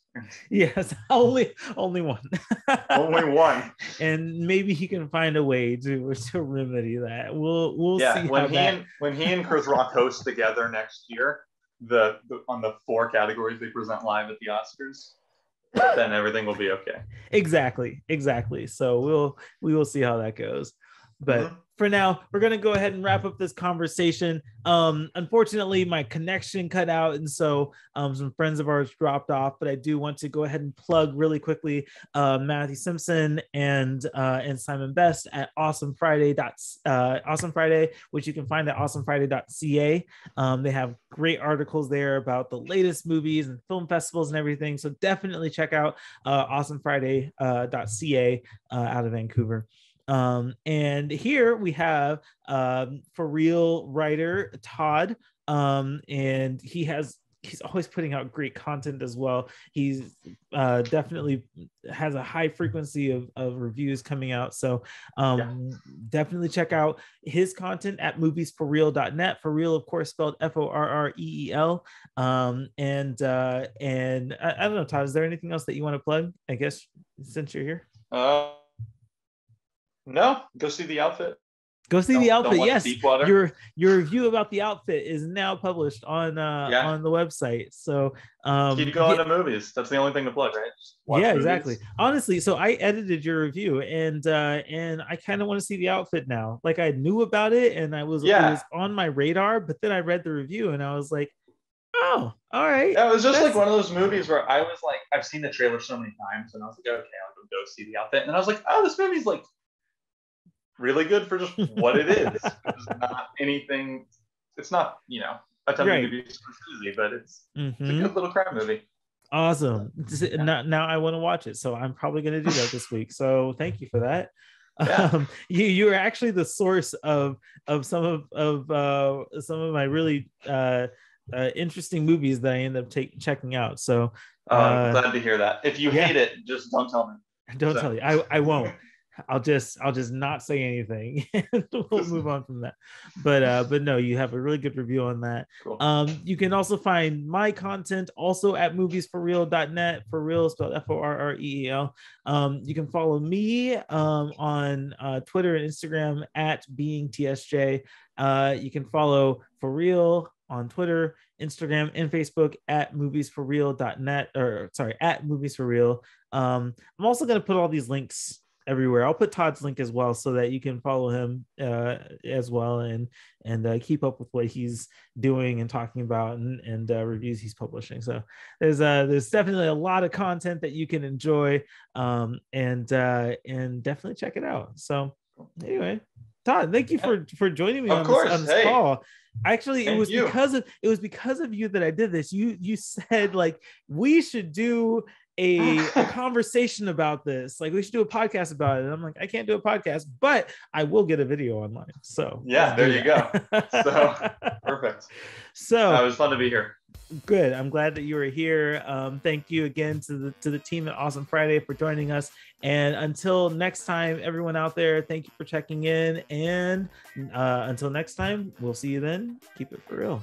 yes [LAUGHS] only only one [LAUGHS] only one. and maybe he can find a way to to remedy that. We'll we'll yeah, see when how he that. and when he and Chris Rock host together next year, the, the on the four categories they present live at the Oscars, then everything will be okay. [LAUGHS] Exactly, exactly. So we'll we will see how that goes. But Mhm. for now, we're gonna go ahead and wrap up this conversation. Um, unfortunately, my connection cut out, and so um, some friends of ours dropped off. But I do want to go ahead and plug really quickly uh, Matthew Simpson and uh, and Simon Best at Awesome Friday. Uh, awesome Friday, which you can find at awesomefriday.ca. Um, they have great articles there about the latest movies and film festivals and everything. So definitely check out uh, awesomefriday.ca uh, out of Vancouver. Um, and here we have um, ForReel writer Todd, um, and he has he's always putting out great content as well. He's uh, definitely has a high frequency of, of reviews coming out. So um, definitely check out his content at moviesforreel.net. For real, of course, spelled F O R R E E L. Um, and uh, and I, I don't know, Todd. Is there anything else that you want to plug? I guess since you're here. Uh, no, go see the outfit. Go see Don't- the outfit. Yes, your your review about the outfit is now published on uh Yeah. on the website. So um Keep going yeah- to movies. That's the only thing to plug, right? Yeah movies. exactly honestly so i edited your review and uh and i kind of want to see the outfit now like i knew about it and i was Yeah. it was on my radar but then i read the review and i was like oh all right Yeah, it was just That's- like one of those movies where I was like, I've seen the trailer so many times, and I was like, okay, I'll go, go see the outfit. And I was like, oh, this movie's like really good for just [LAUGHS] what it is. it's not anything. It's not you know attempting Right. to be Scorsese, but it's, it's a Mhm. good little crime movie. awesome Just- now, now i want to watch it so i'm probably going to do that this week so thank you for that Yeah. um you you are actually the source of of some of of uh some of my really uh uh, interesting movies that I end up take, checking out. So Oh, I'm Uh, glad to hear that. If you yeah. hate it, just don't tell me. don't So- tell you i i won't i'll just i'll just not say anything. [LAUGHS] We'll move [LAUGHS] on from that. But uh but no you have a really good review on that. Cool. um you can also find my content also at moviesforreel.net for real spelled f-o-r-r-e-e-l um you can follow me um on uh twitter and instagram at being tsj uh you can follow ForReel on twitter instagram and facebook at moviesforreel.net or sorry at movies for real um, I'm also going to put all these links everywhere. I'll put Todd's link as well so that you can follow him uh, as well and and uh, keep up with what he's doing and talking about and, and uh, reviews he's publishing. So there's uh there's definitely a lot of content that you can enjoy um, and uh, and definitely check it out. So anyway, Todd, thank you for for joining me Of on course, this, on this hey. call. Actually, it was you. because of it was because of you that I did this. You you said like we should do a, a [LAUGHS] conversation about this. Like we should do a podcast about it. And I'm like, I can't do a podcast, but I will get a video online. So Yeah, there you go. So- [LAUGHS] Perfect. so Uh, it was fun to be here. good. I'm glad that you were here. Um, thank you again to the to the team at Awesome Friday for joining us. And until next time, everyone out there, thank you for checking in. And uh, until next time, we'll see you then. Keep it for real.